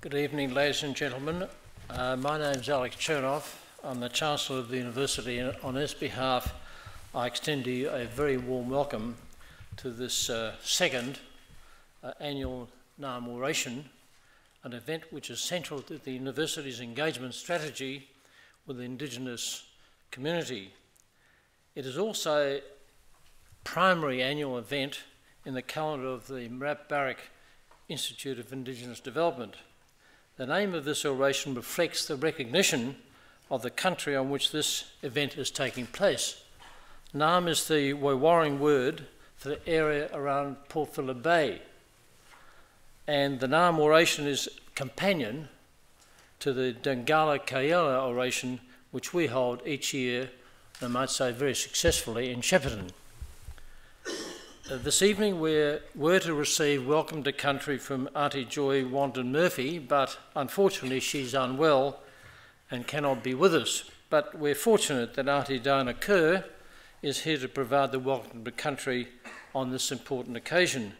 Good evening, ladies and gentlemen. Uh, my name is Alex Chernov. I'm the Chancellor of the University, and on his behalf, I extend to you a very warm welcome to this uh, second uh, annual Narrm Oration, an event which is central to the University's engagement strategy with the Indigenous community. It is also a primary annual event in the calendar of the Murrup Barak Institute of Indigenous Development. The name of this oration reflects the recognition of the country on which this event is taking place. Narrm is the Woiwurrung word for the area around Port Phillip Bay. And the Narrm oration is companion to the Dungala Kaiela oration, which we hold each year, I might say very successfully, in Shepparton. Uh, this evening we were to receive welcome to country from Auntie Joy Wandin Murphy, but unfortunately she's unwell and cannot be with us. But we're fortunate that Auntie Diana Kerr is here to provide the welcome to country on this important occasion.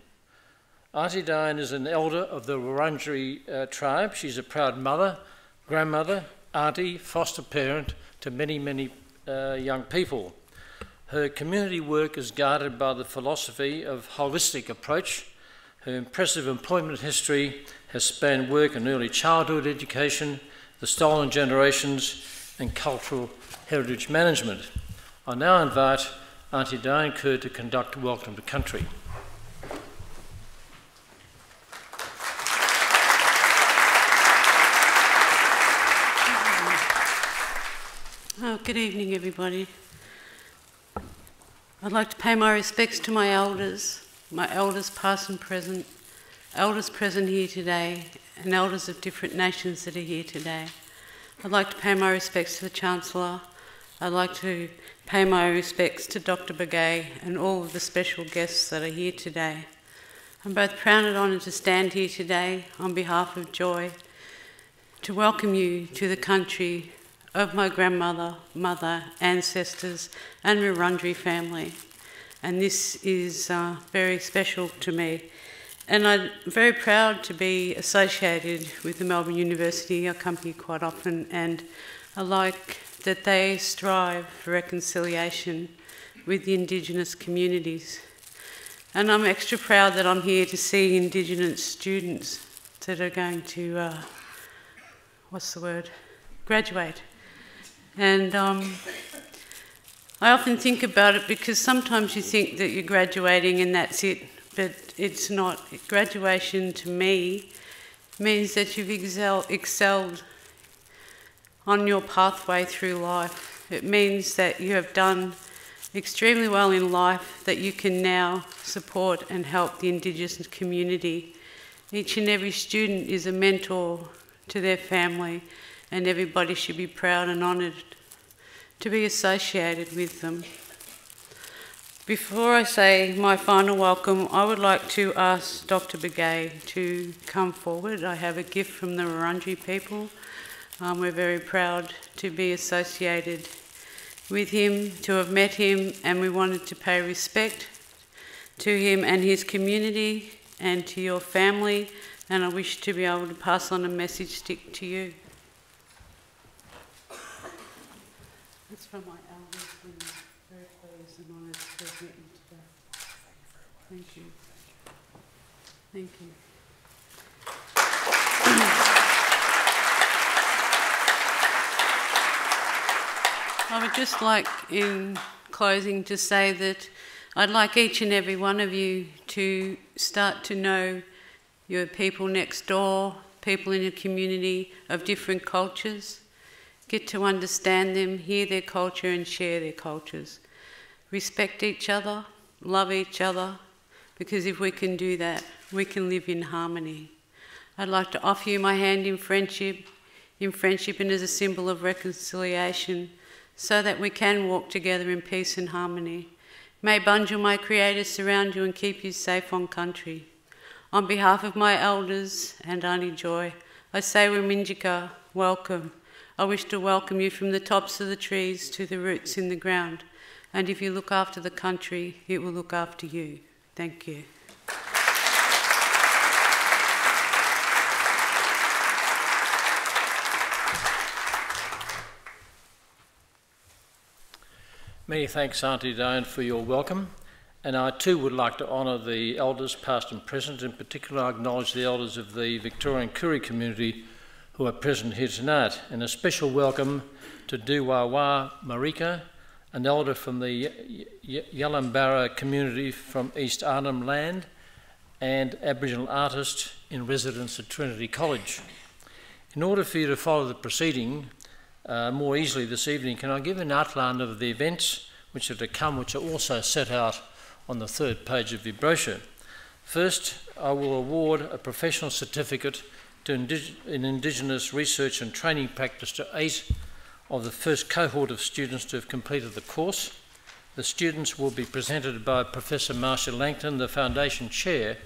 Auntie Diane is an elder of the Wurundjeri uh, tribe. She's a proud mother, grandmother, auntie, foster parent to many, many uh, young people. Her community work is guided by the philosophy of holistic approach. Her impressive employment history has spanned work in early childhood education, the stolen generations, and cultural heritage management. I now invite Auntie Diane Kerr to conduct Welcome to Country. Oh, good evening, everybody. I'd like to pay my respects to my elders, my elders past and present, elders present here today, and elders of different nations that are here today. I'd like to pay my respects to the Chancellor. I'd like to pay my respects to Dr. Begay and all of the special guests that are here today. I'm both proud and honoured to stand here today on behalf of Joy to welcome you to the country of my grandmother, mother, ancestors, and Wurundjeri family. And this is uh, very special to me. And I'm very proud to be associated with the Melbourne University. I come here quite often, and I like that they strive for reconciliation with the Indigenous communities. And I'm extra proud that I'm here to see Indigenous students that are going to, uh, what's the word, graduate. And um, I often think about it because sometimes you think that you're graduating and that's it, but it's not. Graduation to me means that you've excel, excelled on your pathway through life. It means that you have done extremely well in life, that you can now support and help the Indigenous community. Each and every student is a mentor to their family and everybody should be proud and honoured to be associated with them. Before I say my final welcome, I would like to ask Dr. Begay to come forward. I have a gift from the Wurundjeri people. Um, we're very proud to be associated with him, to have met him, and we wanted to pay respect to him and his community and to your family, and I wish to be able to pass on a message stick to you. From my elders and very pleased and you today. Thank you. Thank you. I would just like, in closing, to say that I'd like each and every one of you to start to know your people next door, people in your community of different cultures get to understand them, hear their culture, and share their cultures. Respect each other, love each other, because if we can do that, we can live in harmony. I'd like to offer you my hand in friendship, in friendship and as a symbol of reconciliation, so that we can walk together in peace and harmony. May Bunjil, my Creator, surround you and keep you safe on country. On behalf of my elders and Auntie Joy, I say Wominjeka, welcome. I wish to welcome you from the tops of the trees to the roots in the ground. And if you look after the country, it will look after you. Thank you. Many thanks, Auntie Diane, for your welcome. And I too would like to honour the elders, past and present. In particular, I acknowledge the elders of the Victorian Koori community who are present here tonight. And a special welcome to Duwawa Marika, an elder from the Yalambara community from East Arnhem Land and Aboriginal artist in residence at Trinity College. In order for you to follow the proceeding uh, more easily this evening, can I give an outline of the events which are to come, which are also set out on the third page of your brochure? First, I will award a professional certificate indig in Indigenous research and training practice to eight of the first cohort of students to have completed the course. The students will be presented by Professor Marcia Langton, the Foundation Chair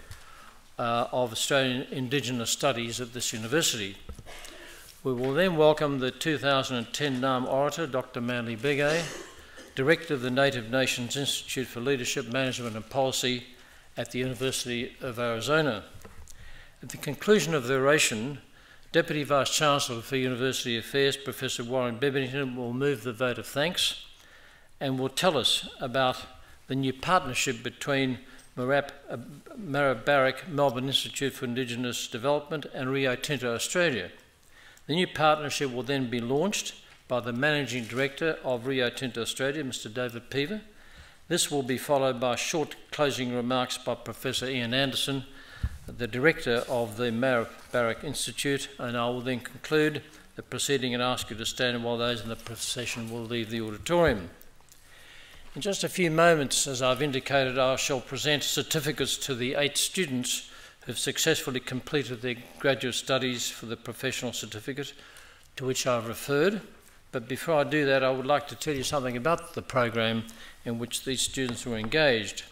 uh, of Australian Indigenous Studies at this university. We will then welcome the 2010 Narrm Orator, Dr. Manley Begay, Director of the Native Nations Institute for Leadership, Management and Policy at the University of Arizona. At the conclusion of the oration, Deputy Vice Chancellor for University Affairs, Professor Warren Bebbington, will move the vote of thanks and will tell us about the new partnership between Murrup, uh, Melbourne Institute for Indigenous Development and Rio Tinto Australia. The new partnership will then be launched by the Managing Director of Rio Tinto Australia, Mr David Peever. This will be followed by short closing remarks by Professor Ian Anderson, the Director of the Murrup Barak Institute, and I will then conclude the proceeding and ask you to stand while those in the procession will leave the auditorium. In just a few moments, as I've indicated, I shall present certificates to the eight students who've successfully completed their graduate studies for the professional certificate to which I've referred. But before I do that, I would like to tell you something about the program in which these students were engaged.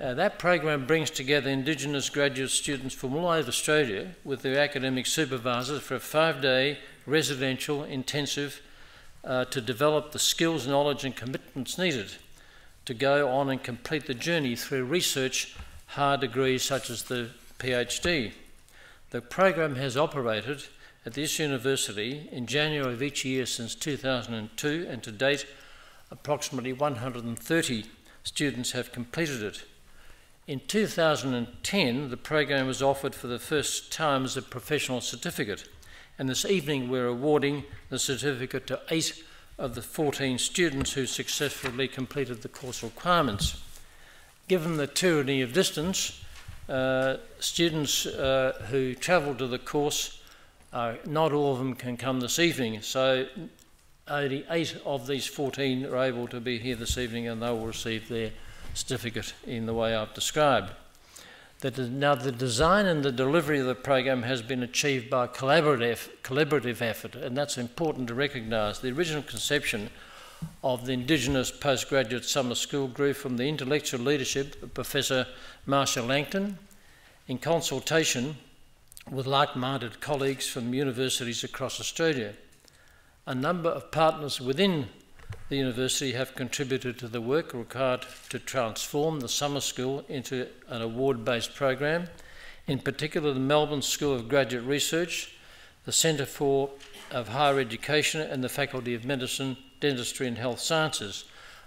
Uh, that program brings together Indigenous graduate students from all over Australia with their academic supervisors for a five day residential intensive uh, to develop the skills, knowledge, and commitments needed to go on and complete the journey through research hard degrees such as the PhD. The program has operated at this university in January of each year since 2002, and to date, approximately 130 students have completed it. In 2010, the program was offered for the first time as a professional certificate and this evening we're awarding the certificate to eight of the 14 students who successfully completed the course requirements. Given the tyranny of distance, uh, students uh, who travel to the course, uh, not all of them can come this evening, so only eight of these 14 are able to be here this evening and they will receive their certificate in the way I've described. That now the design and the delivery of the program has been achieved by collaborative, collaborative effort, and that's important to recognise. The original conception of the Indigenous Postgraduate Summer School grew from the intellectual leadership of Professor Marcia Langton in consultation with like-minded colleagues from universities across Australia. A number of partners within the university have contributed to the work required to transform the summer school into an award-based program, in particular the Melbourne School of Graduate Research, the Centre for of Higher Education and the Faculty of Medicine, Dentistry and Health Sciences.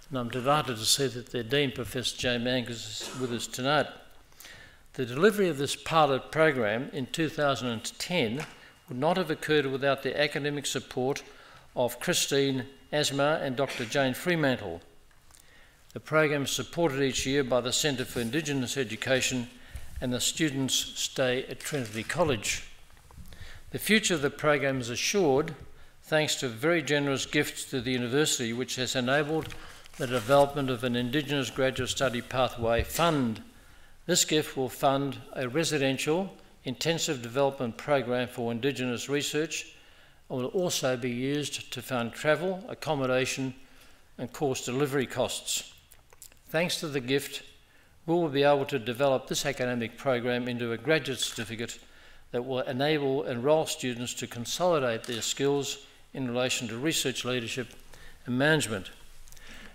And I'm delighted to see that their Dean, Professor James Angus, is with us tonight. The delivery of this pilot program in 2010 would not have occurred without the academic support of Christine Asmar and Dr. Jane Freemantle. The program is supported each year by the Centre for Indigenous Education and the students stay at Trinity College. The future of the program is assured thanks to very generous gifts to the university which has enabled the development of an Indigenous graduate study pathway fund. This gift will fund a residential intensive development program for Indigenous research will also be used to fund travel, accommodation and course delivery costs. Thanks to the gift, we will be able to develop this academic program into a graduate certificate that will enable enrolled students to consolidate their skills in relation to research leadership and management.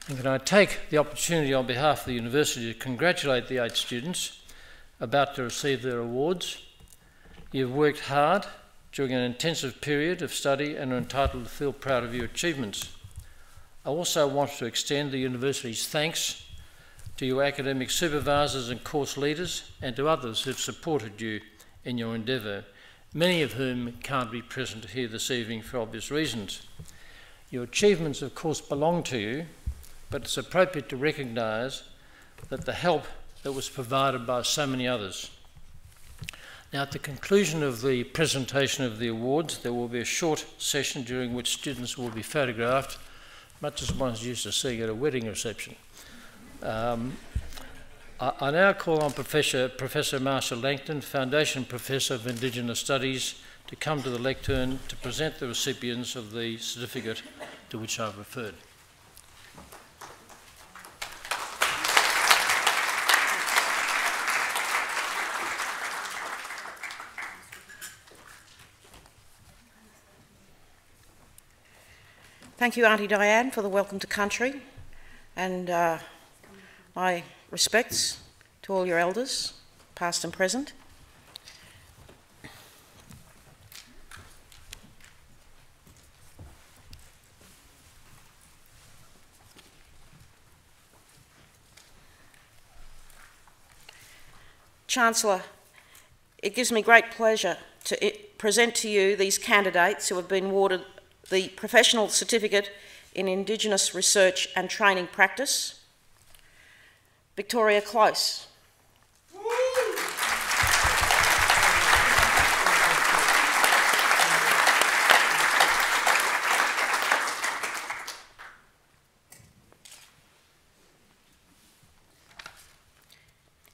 And can I take the opportunity on behalf of the university to congratulate the eight students about to receive their awards. You've worked hard during an intensive period of study and are entitled to feel proud of your achievements. I also want to extend the university's thanks to your academic supervisors and course leaders and to others who've supported you in your endeavour, many of whom can't be present here this evening for obvious reasons. Your achievements, of course, belong to you, but it's appropriate to recognise that the help that was provided by so many others. Now, at the conclusion of the presentation of the awards, there will be a short session during which students will be photographed, much as one is used to seeing at a wedding reception. Um, I, I, now call on Professor, Professor Marcia Langton, Foundation Professor of Indigenous Studies, to come to the lectern to present the recipients of the certificate to which I've referred. Thank you, Auntie Diane, for the welcome to country, and uh, my respects to all your elders, past and present. Chancellor, it gives me great pleasure to present to you these candidates who have been awarded the Professional Certificate in Indigenous Research and Training Practice. Victoria Close.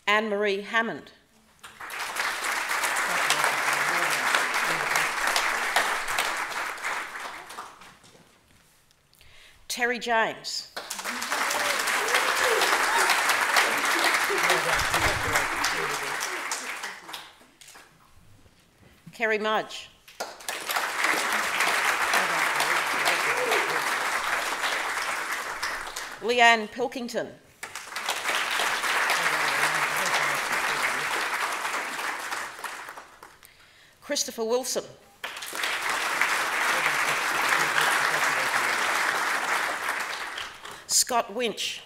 Anne Marie Hammond. Terry James. Kerry Mudge. Leanne Pilkington. Christopher Wilson. Scott Winch.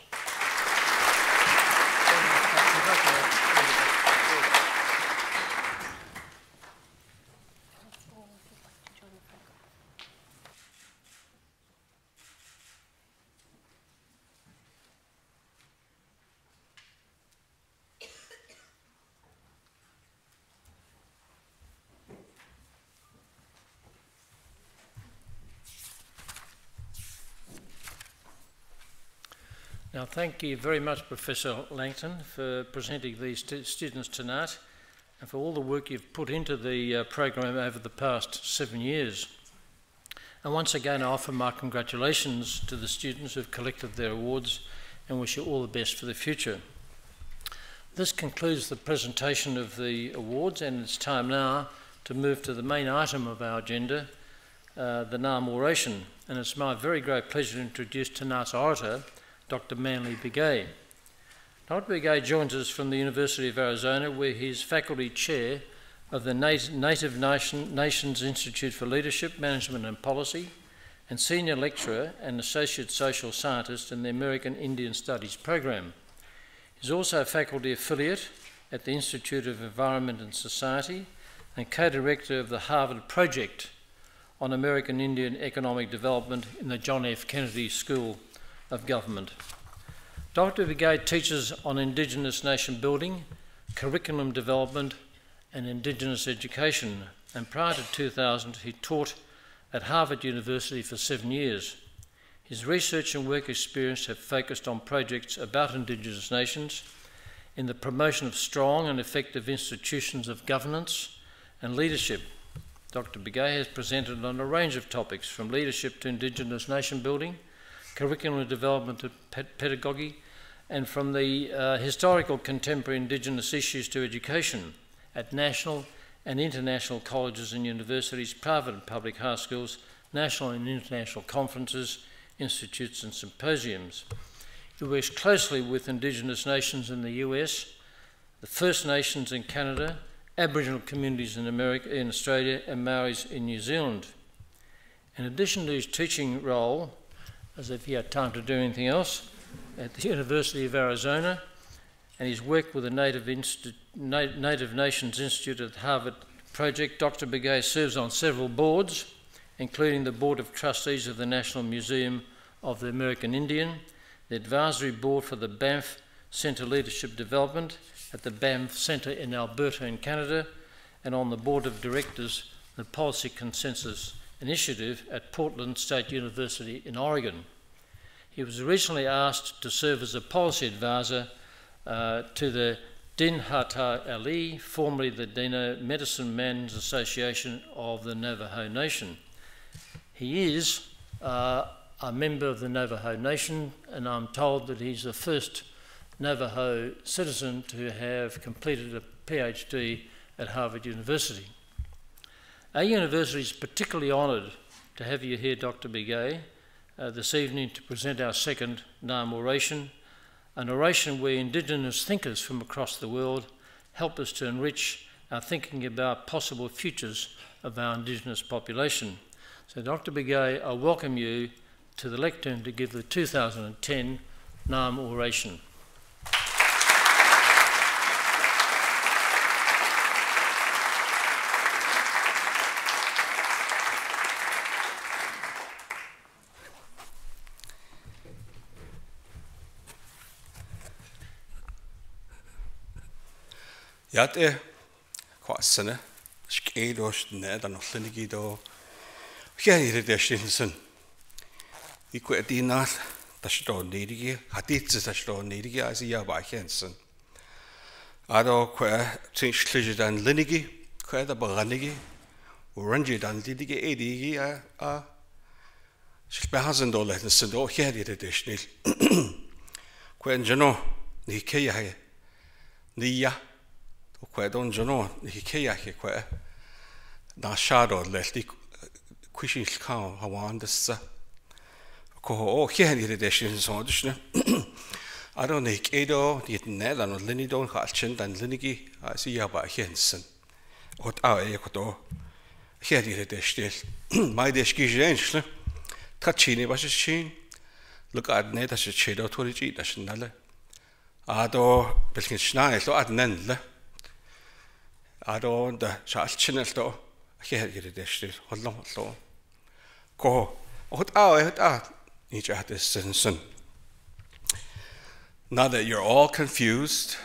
Now, thank you very much, Professor Langton, for presenting these students tonight and for all the work you've put into the uh, program over the past seven years. And once again, I offer my congratulations to the students who've collected their awards and wish you all the best for the future. This concludes the presentation of the awards, and it's time now to move to the main item of our agenda, uh, the Narrm oration. And it's my very great pleasure to introduce tonight's orator, Dr. Manley Begay. Dr. Begay joins us from the University of Arizona, where he is faculty chair of the Native Nation, Nations Institute for Leadership, Management and Policy, and senior lecturer and associate social scientist in the American Indian Studies program. He is also a faculty affiliate at the Institute of Environment and Society and co-director of the Harvard Project on American Indian Economic Development in the John F. Kennedy School of government. Dr. Begay teaches on Indigenous nation building, curriculum development, and Indigenous education, and prior to 2000, he taught at Harvard University for seven years. His research and work experience have focused on projects about Indigenous nations in the promotion of strong and effective institutions of governance and leadership. Dr. Begay has presented on a range of topics from leadership to Indigenous nation building, curriculum development to pedagogy, and from the uh, historical contemporary Indigenous issues to education at national and international colleges and universities, private and public high schools, national and international conferences, institutes and symposiums. He works closely with Indigenous nations in the US, the First Nations in Canada, Aboriginal communities in America, in Australia, and Maoris in New Zealand. In addition to his teaching role, as if he had time to do anything else, at the University of Arizona, and his work with the Native, Insti- Na- Native Nations Institute at Harvard Project. Dr. Begay serves on several boards, including the Board of Trustees of the National Museum of the American Indian, the Advisory Board for the Banff Centre Leadership Development at the Banff Centre in Alberta in Canada, and on the Board of Directors the Policy Consensus Initiative at Portland State University in Oregon. He was originally asked to serve as a policy advisor uh, to the Diné Hataałii, formerly the Diné Medicine Men's Association of the Navajo Nation. He is uh, a member of the Navajo Nation, and I'm told that he's the first Navajo citizen to have completed a PhD at Harvard University. Our university is particularly honoured to have you here, Dr. Begay, uh, this evening to present our second Narrm oration, an oration where Indigenous thinkers from across the world help us to enrich our thinking about possible futures of our Indigenous population. So, Dr. Begay, I welcome you to the lectern to give the 2010 Narrm oration. Яд э хвасна скейдош нэ да нотлны гидо хян ирэдэшинсэн ику эдинал ташто нэриги хатиц ташто нэриги азия бахэнсэн адо квэ циншлэждан лэниги квэ да баганиги уранжи дан лидиги эдиги а а шилбахазэн долэсэн до хян ирэдэшнил квэн жано никэя ния Gwedon jano hi ke ach kwe. Na shado lelti kwishin ka hawan dessa ko o ke oh, hen ire de shin so dishne Aron hi kedo dit nel an lini don halchen dan linigi si ja ba hensen hot a e koto her ire de stel mai de ski jenschne Tachini was es chin look at net as chedo toriji das nalle Ado belkin schnael lo at nenle now that you're all confused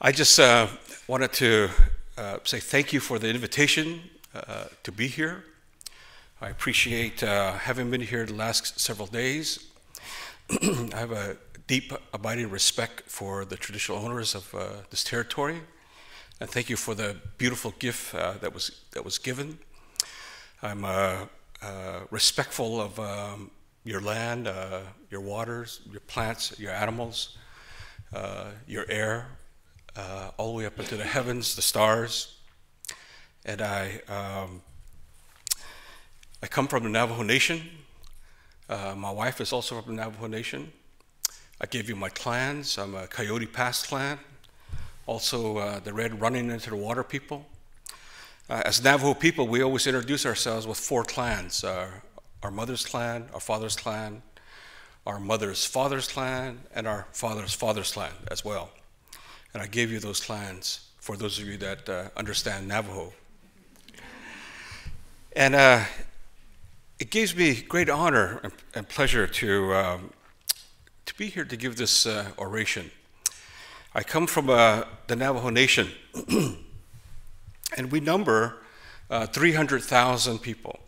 i just uh, wanted to uh, say thank you for the invitation uh, to be here. I appreciate uh, having been here the last several days. I have a deep, abiding respect for the traditional owners of uh, this territory. And thank you for the beautiful gift uh, that, was, that was given. I'm uh, uh respectful of um, your land, uh, your waters, your plants, your animals, uh, your air, all the way up into the heavens, the stars. And I, um, I come from the Navajo Nation. my wife is also from the Navajo Nation. I gave you my clans. I'm a Coyote Pass clan, also uh, the Red Running into the Water people. Uh, as Navajo people, we always introduce ourselves with four clans uh, our mother's clan, our father's clan, our mother's father's clan, and our father's father's clan as well. And I gave you those clans for those of you that uh, understand Navajo. And uh, it gives me great honor and, and pleasure to um, to be here to give this uh, oration. I come from uh, the Navajo Nation, and we number uh, 300,000 people.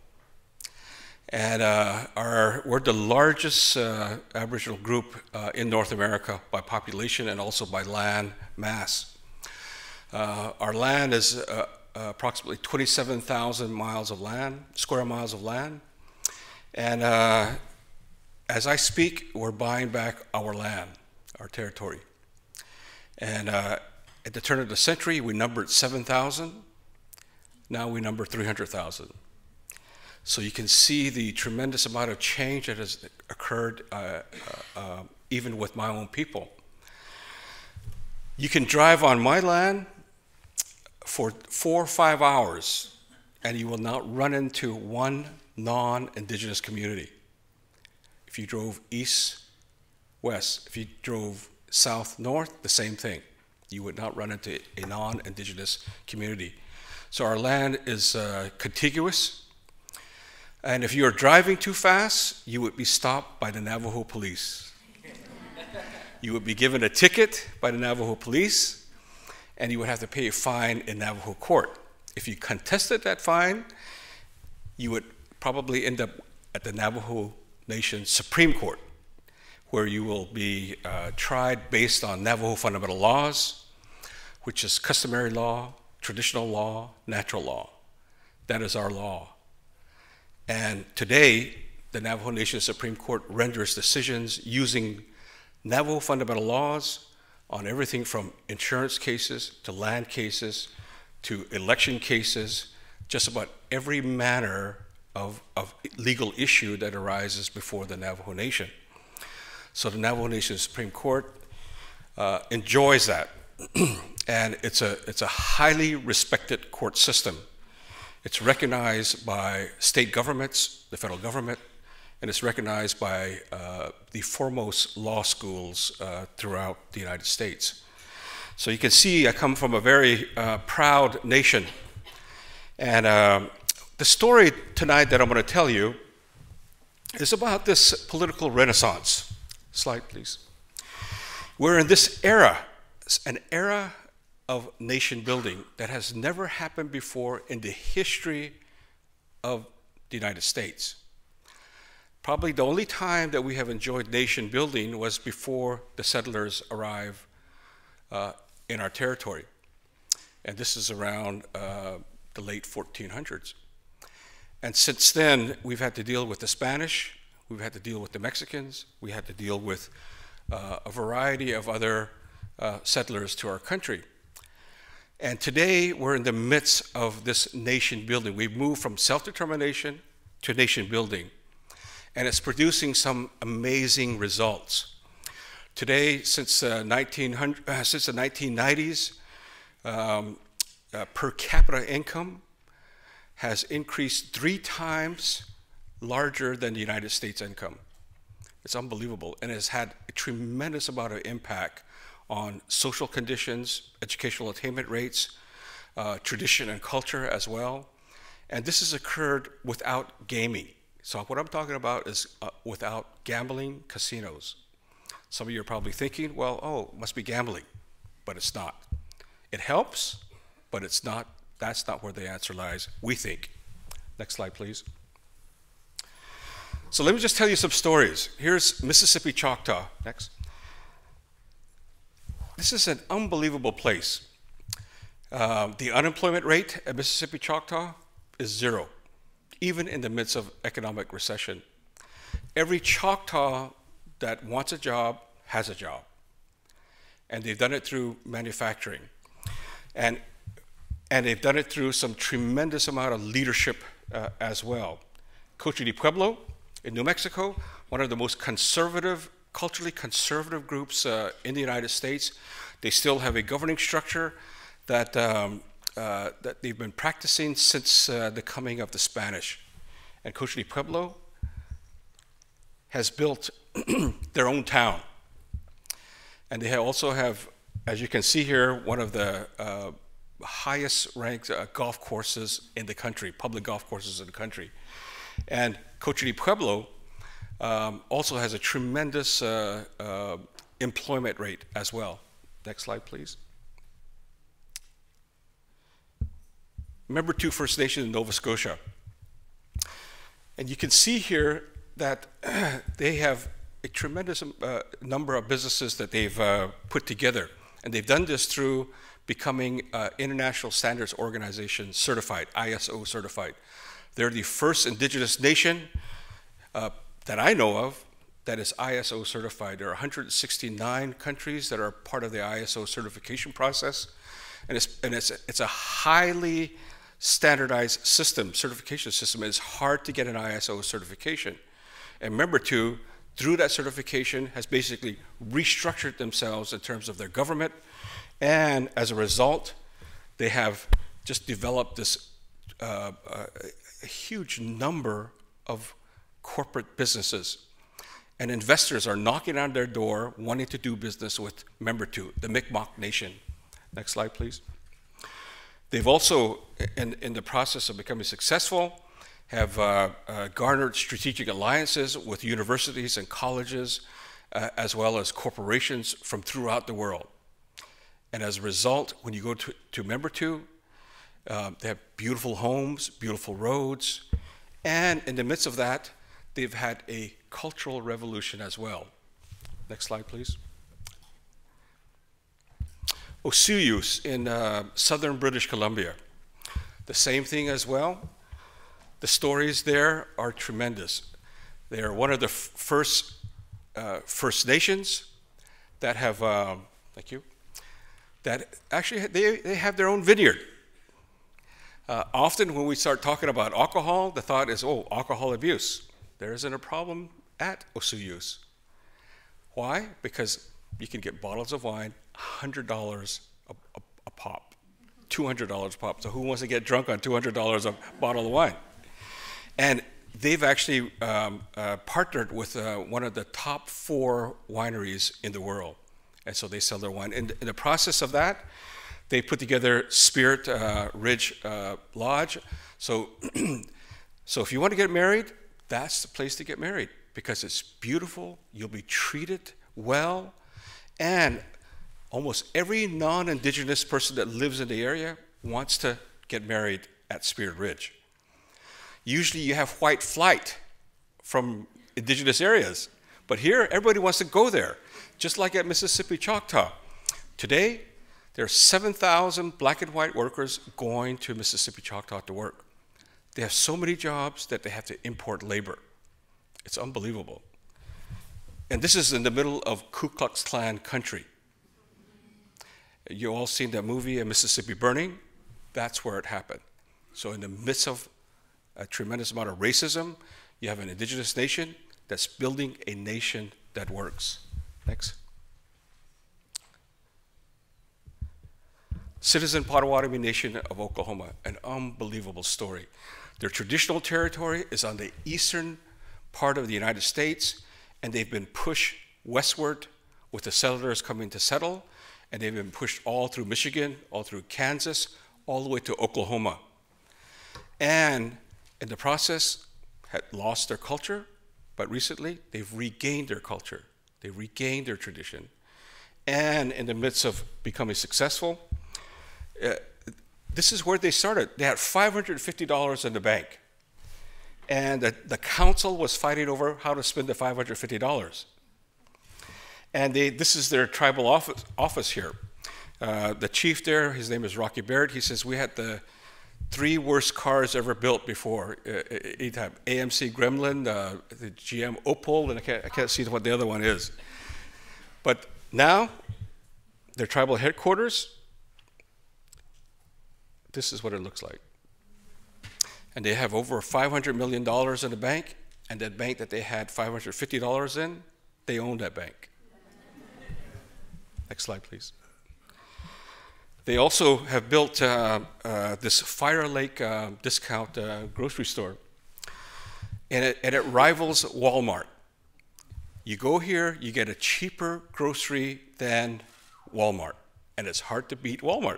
And uh, our, we're the largest uh, Aboriginal group uh, in North America by population and also by land mass. our land is approximately 27,000 miles of land, square miles of land. And as I speak, we're buying back our land, our territory. And uh, at the turn of the century, we numbered 7,000. Now we number 300,000. So you can see the tremendous amount of change that has occurred uh, uh, uh, even with my own people. You can drive on my land for four or five hours and you will not run into one non indigenous community. If you drove east, west, if you drove south, north, the same thing. You would not run into a non indigenous community. So our land is uh, contiguous. And if you're driving too fast, you would be stopped by the Navajo police. you would be given a ticket by the Navajo police, and you would have to pay a fine in Navajo court. If you contested that fine, you would probably end up at the Navajo Nation Supreme Court, where you will be uh, tried based on Navajo fundamental laws, which is customary law, traditional law, natural law. That is our law. And today, the Navajo Nation Supreme Court renders decisions using Navajo fundamental laws on everything from insurance cases to land cases to election cases, just about every manner of, of legal issue that arises before the Navajo Nation. So the Navajo Nation Supreme Court uh, enjoys that. and it's a, it's a highly respected court system. It's recognized by state governments, the federal government, and it's recognized by uh, the foremost law schools uh, throughout the United States. So you can see I come from a very uh, proud nation. And um, the story tonight that I'm going to tell you is about this political renaissance. Slide, please. We're in this era, an era of nation building that has never happened before in the history of the United States. Probably the only time that we have enjoyed nation building was before the settlers arrived uh, in our territory. And this is around uh, the late 1400s. And since then, we've had to deal with the Spanish, we've had to deal with the Mexicans, we had to deal with uh, a variety of other uh, settlers to our country. And today, we're in the midst of this nation building. We've moved from self determination to nation building, and it's producing some amazing results. Today, since, uh, 1900, uh, since the 1990s, um, uh, per capita income has increased three times larger than the United States income. It's unbelievable and has had a tremendous amount of impact on social conditions, educational attainment rates, uh, tradition and culture as well. And this has occurred without gaming. So, what I'm talking about is uh, without gambling casinos. Some of you are probably thinking, well, oh, must be gambling, but it's not. It helps, but it's not. That's not where the answer lies, we think. Next slide, please. So let me just tell you some stories. Here's Mississippi Choctaw. Next. This is an unbelievable place. Uh, the unemployment rate at Mississippi Choctaw is zero, even in the midst of economic recession. Every Choctaw that wants a job has a job. And they've done it through manufacturing. And, and they've done it through some tremendous amount of leadership uh, as well. Cochiti Pueblo in New Mexico, one of the most conservative culturally conservative groups uh, in the United States. They still have a governing structure that, um, uh, that they've been practicing since uh, the coming of the Spanish. And Cochiti Pueblo has built their own town. And they also have, as you can see here, one of the uh, highest ranked uh, golf courses in the country, public golf courses in the country. And Cochiti Pueblo um, also has a tremendous uh, uh, employment rate as well. Next slide, please. Membertou First Nation in Nova Scotia. And you can see here that they have a tremendous uh, number of businesses that they've uh, put together. And they've done this through becoming uh, International Standards Organization certified, ISO certified. They're the first indigenous nation uh, that I know of that is ISO certified. There are 169 countries that are part of the ISO certification process, and it's, and it's, it's a highly standardized system, certification system. It's hard to get an ISO certification. And Membertou, through that certification has basically restructured themselves in terms of their government, and as a result, they have just developed this uh, uh, a huge number of corporate businesses. And investors are knocking on their door wanting to do business with Membertou, the Mi'kmaq Nation. Next slide, please. They've also, in, in the process of becoming successful, have uh, uh, garnered strategic alliances with universities and colleges, uh, as well as corporations from throughout the world. And as a result, when you go to, to Membertou, um, they have beautiful homes, beautiful roads, and in the midst of that, they've had a cultural revolution as well. Next slide, please. Osoyoos in uh, southern British Columbia. The same thing as well. The stories there are tremendous. They are one of the first uh, First Nations that have, um, thank you, that actually they, they have their own vineyard. Uh, often when we start talking about alcohol, the thought is, oh, alcohol abuse. There isn't a problem at Osoyoos. Why? Because you can get bottles of wine, $100 a, a, a pop, $200 a pop. So who wants to get drunk on $200 a bottle of wine? And they've actually um, uh, partnered with uh, one of the top four wineries in the world. And so they sell their wine. And in the process of that, they put together Spirit uh, Ridge uh, Lodge. So, so if you want to get married, that's the place to get married because it's beautiful, you'll be treated well, and almost every non indigenous person that lives in the area wants to get married at Spirit Ridge. Usually you have white flight from indigenous areas, but here everybody wants to go there, just like at Mississippi Choctaw. Today, there are 7,000 black and white workers going to Mississippi Choctaw to work. They have so many jobs that they have to import labor. It's unbelievable. And this is in the middle of Ku Klux Klan country. You all seen that movie, Mississippi Burning? That's where it happened. So, in the midst of a tremendous amount of racism, you have an indigenous nation that's building a nation that works. Next. Citizen Potawatomi Nation of Oklahoma, an unbelievable story. Their traditional territory is on the eastern part of the United States, and they've been pushed westward with the settlers coming to settle, and they've been pushed all through Michigan, all through Kansas, all the way to Oklahoma. And in the process, had lost their culture, but recently they've regained their culture, they've regained their tradition. And in the midst of becoming successful, uh, this is where they started. They had $550 in the bank and the, the council was fighting over how to spend the $550. And they, this is their tribal office, office here. Uh, the chief there, his name is Rocky Barrett, he says, We had the three worst cars ever built before. Uh, uh AMC Gremlin, uh, the GM Opel, and I can't, I can't see what the other one is. But now, their tribal headquarters, this is what it looks like and they have over $500 million in the bank, and that bank that they had $550 in, they own that bank. Next slide, please. They also have built uh, uh, this Fire Lake uh, discount uh, grocery store, and it, and it rivals Walmart. You go here, you get a cheaper grocery than Walmart, and it's hard to beat Walmart.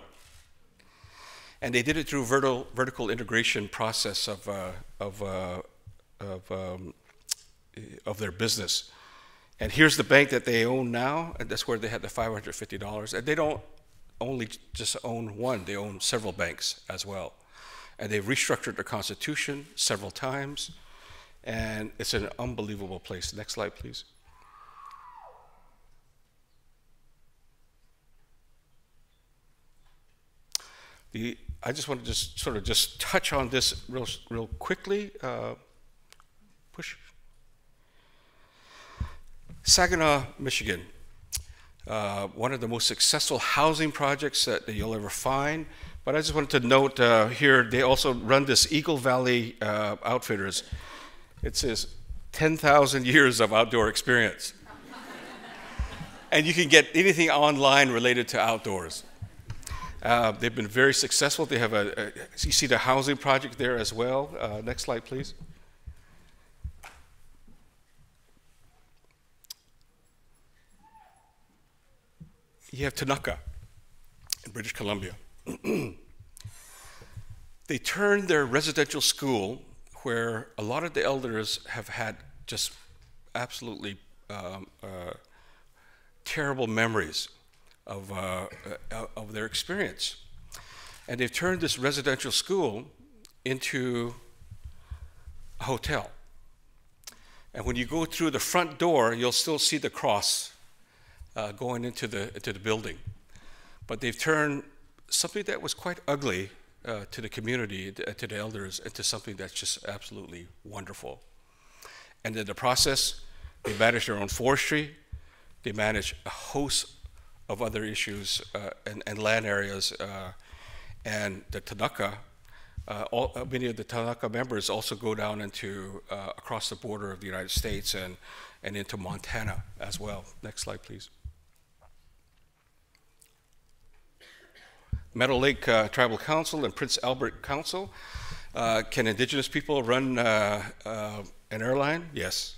And they did it through vertical, vertical integration process of, uh, of, uh, of, um, of their business. And here's the bank that they own now, and that's where they had the $550. And they don't only just own one, they own several banks as well. And they've restructured their constitution several times, and it's an unbelievable place. Next slide, please. The I just want to just sort of just touch on this real, real quickly. Uh, push. Saginaw, Michigan. Uh, one of the most successful housing projects that, you'll ever find. But I just wanted to note uh, here, they also run this Eagle Valley uh, Outfitters. It says 10,000 years of outdoor experience. and you can get anything online related to outdoors. Uh, they've been very successful. They have a, a, you see the housing project there as well. Uh, next slide, please. You have Ktunaxa in British Columbia. they turned their residential school, where a lot of the elders have had just absolutely um, uh, terrible memories of, uh, uh, of their experience. And they've turned this residential school into a hotel. And when you go through the front door, you'll still see the cross uh, going into the, into the building. But they've turned something that was quite ugly uh, to the community, uh, to the elders, into something that's just absolutely wonderful. And in the process, they manage their own forestry, they manage a host of other issues uh, and, and, land areas. Uh, and the Ktunaxa, uh, all, uh, many of the Ktunaxa members also go down into uh, across the border of the United States and, and into Montana as well. Next slide, please. Meadow Lake uh, Tribal Council and Prince Albert Council. can indigenous people run an airline? Yes.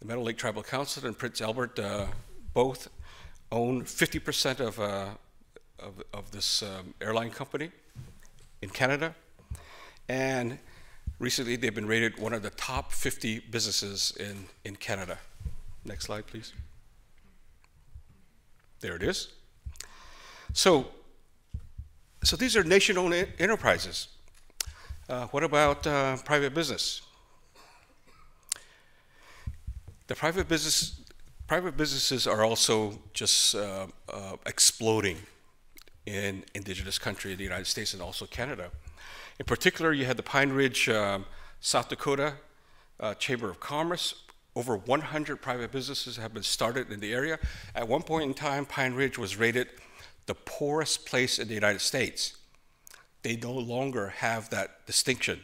The Meadow Lake Tribal Council and Prince Albert both own 50% of, uh, of, of, this um, airline company in Canada. And recently they've been rated one of the top 50 businesses in, in Canada. Next slide, please. There it is. So, so these are nation-owned enterprises. Uh, what about uh, private business? The private business private businesses are also just uh, uh, exploding in indigenous country, in the United States and also Canada. In particular, you had the Pine Ridge, um, South Dakota uh, Chamber of Commerce. Over 100 private businesses have been started in the area. At one point in time, Pine Ridge was rated the poorest place in the United States. They no longer have that distinction.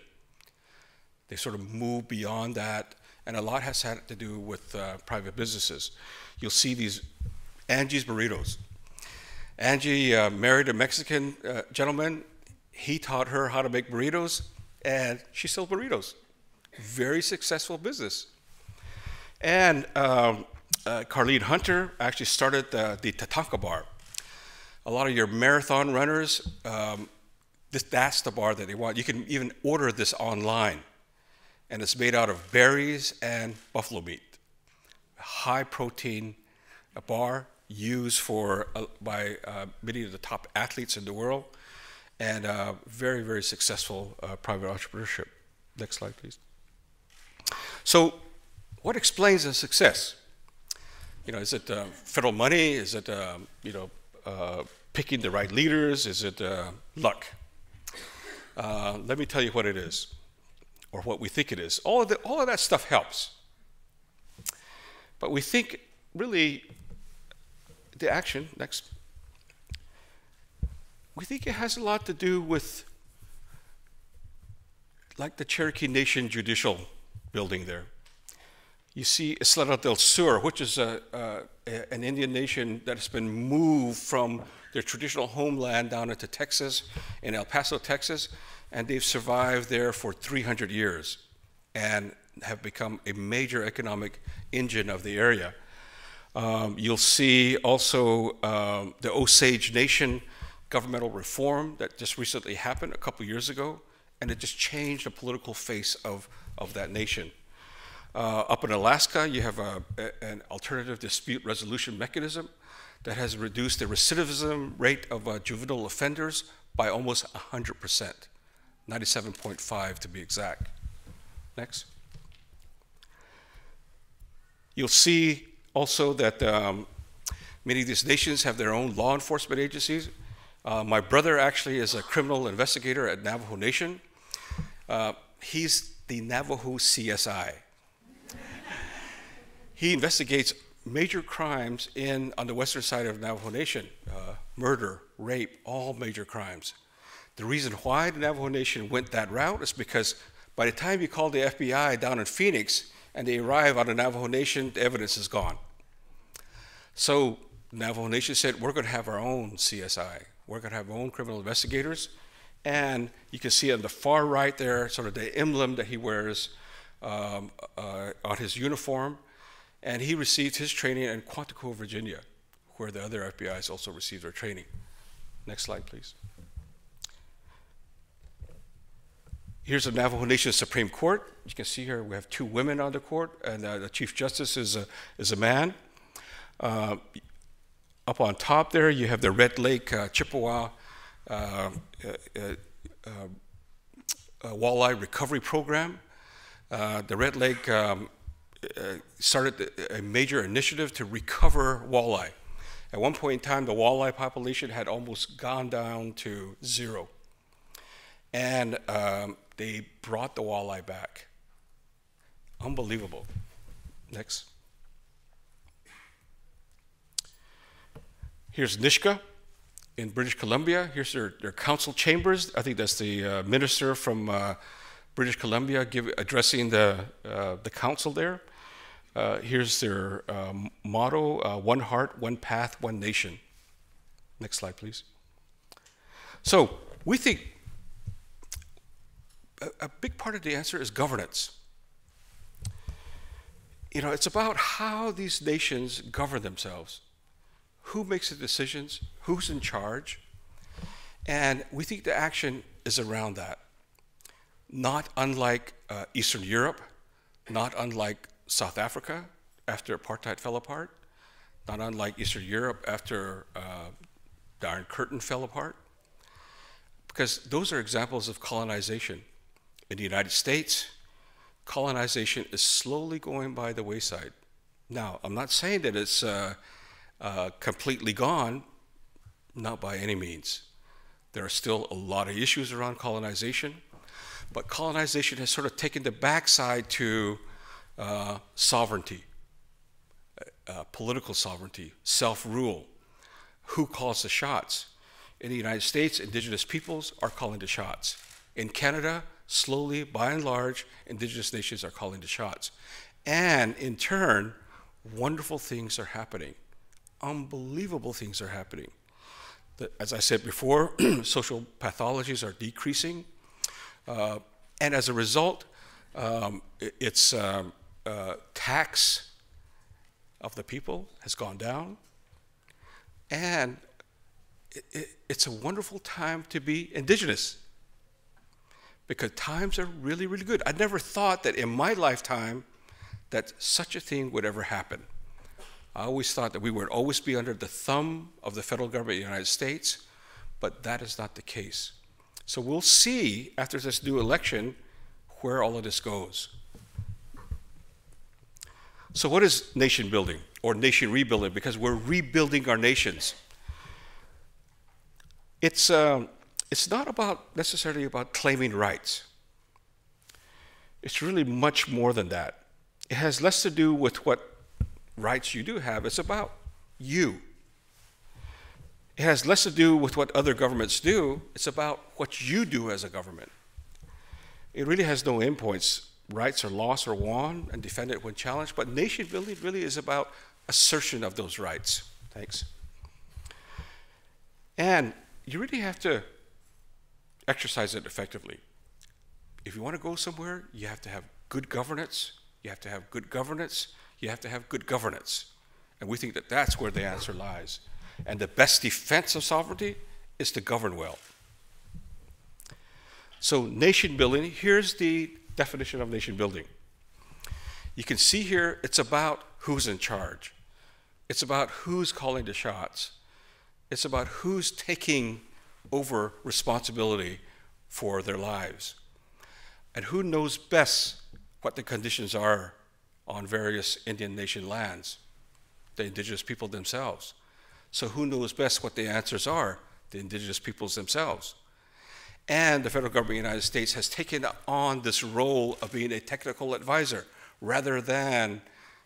They sort of move beyond that and a lot has had to do with uh, private businesses. You'll see these Angie's Burritos. Angie uh, married a Mexican uh, gentleman. He taught her how to make burritos, and she sold burritos. Very successful business. And um, uh, Karlene Hunter actually started the, the Tatanka Bar. A lot of your marathon runners, um, this, that's the bar that they want. You can even order this online and it's made out of berries and buffalo meat. High protein bar used for uh, by uh, many of the top athletes in the world, and uh, very very successful uh, private entrepreneurship. Next slide, please. So, what explains the success? You know, is it uh, federal money? Is it um, you know uh, picking the right leaders? Is it uh, luck? Uh, let me tell you what it is or what we think it is. All of, the, all of that stuff helps. But we think really the action, next, we think it has a lot to do with like the Cherokee Nation judicial building there. You see Ysleta del Sur, which is a, a, an Indian nation that has been moved from their traditional homeland down into Texas, in El Paso, Texas, and they've survived there for 300 years and have become a major economic engine of the area. Um, you'll see also um, the Osage Nation governmental reform that just recently happened a couple years ago, and it just changed the political face of, of that nation. Uh, up in Alaska, you have a, a, an alternative dispute resolution mechanism that has reduced the recidivism rate of uh, juvenile offenders by almost 100 percent. 97.5 to be exact. Next. You'll see also that um, many of these nations have their own law enforcement agencies. Uh, my brother actually is a criminal investigator at Navajo Nation. Uh, he's the Navajo CSI. he investigates major crimes in on the western side of Navajo Nation, uh, murder, rape, all major crimes. The reason why the Navajo Nation went that route is because by the time you call the FBI down in Phoenix and they arrive on the Navajo Nation, the evidence is gone. So Navajo Nation said, we're going to have our own CSI. We're going to have our own criminal investigators. And you can see on the far right there, sort of the emblem that he wears um, uh, on his uniform. And he received his training in Quantico, Virginia, where the other FBIs also received their training. Next slide, please. Here's the Navajo Nation Supreme Court. You can see here we have two women on the court, and uh, the Chief Justice is a, is a man. Uh, up on top there, you have the Red Lake uh, Chippewa uh, uh, uh, Walleye Recovery Program. the Red Lake um, started a major initiative to recover walleye. At one point in time, the walleye population had almost gone down to zero. And um, they brought the walleye back. Unbelievable. Next. Here's Nisga'a in British Columbia. Here's their, their council chambers. I think that's the uh, minister from uh, British Columbia give, addressing the, uh, the council there. Uh, here's their um, motto uh, one heart, one path, one nation. Next slide, please. So, we think a, a big part of the answer is governance. You know, it's about how these nations govern themselves. Who makes the decisions? Who's in charge? And we think the action is around that. Not unlike uh, Eastern Europe, not unlike South Africa after apartheid fell apart, not unlike Eastern Europe after uh, the Iron Curtain fell apart, because those are examples of colonization. In the United States, colonization is slowly going by the wayside. Now, I'm not saying that it's uh, uh, completely gone, not by any means. There are still a lot of issues around colonization, but colonization has sort of taken the backside to uh, sovereignty, uh, uh, political sovereignty, self rule. Who calls the shots? In the United States, indigenous peoples are calling the shots. In Canada, slowly, by and large, indigenous nations are calling the shots. And in turn, wonderful things are happening. Unbelievable things are happening. The, as I said before, social pathologies are decreasing. Uh, and as a result, um, it, it's um, uh, tax of the people has gone down. And it, it, it's a wonderful time to be indigenous because times are really, really good. I never thought that in my lifetime that such a thing would ever happen. I always thought that we would always be under the thumb of the federal government of the United States, but that is not the case. So we'll see after this new election where all of this goes. So, what is nation building or nation rebuilding? Because we're rebuilding our nations. It's, um, it's not about necessarily about claiming rights. It's really much more than that. It has less to do with what rights you do have, it's about you. It has less to do with what other governments do, it's about what you do as a government. It really has no endpoints. Rights are lost or won and defended when challenged, but nation building really is about assertion of those rights. Thanks. And you really have to exercise it effectively. If you want to go somewhere, you have to have good governance. You have to have good governance. You have to have good governance. And we think that that's where the answer lies. And the best defense of sovereignty is to govern well. So, nation building, here's the definition of nation building. You can see here it's about who's in charge, it's about who's calling the shots, it's about who's taking over responsibility for their lives. And who knows best what the conditions are on various Indian nation lands? The indigenous people themselves. So, who knows best what the answers are? The indigenous peoples themselves. And the federal government of the United States has taken on this role of being a technical advisor rather than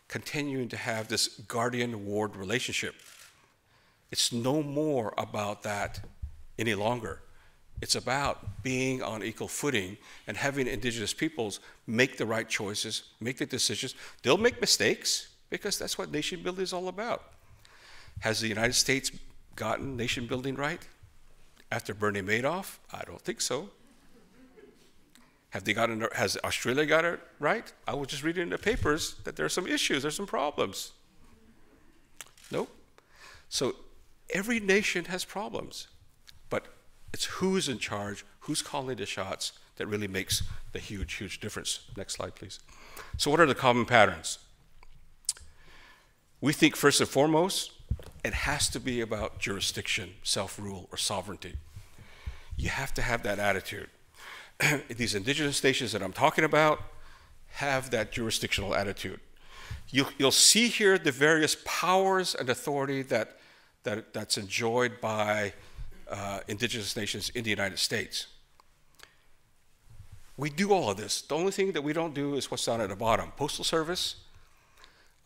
continuing to have this guardian ward relationship. It's no more about that any longer. It's about being on equal footing and having indigenous peoples make the right choices, make the decisions. They'll make mistakes because that's what nation building is all about. Has the United States gotten nation building right after Bernie Madoff? I don't think so. Have they gotten, has Australia got it right? I was just reading in the papers that there are some issues, there's some problems. Nope. So every nation has problems, but it's who's in charge, who's calling the shots that really makes the huge, huge difference. Next slide, please. So, what are the common patterns? We think first and foremost, it has to be about jurisdiction, self rule, or sovereignty. You have to have that attitude. These indigenous nations that I'm talking about have that jurisdictional attitude. You, will see here the various powers and authority that, that that's enjoyed by uh, indigenous nations in the United States. We do all of this. The only thing that we don't do is what's down at the bottom Postal Service,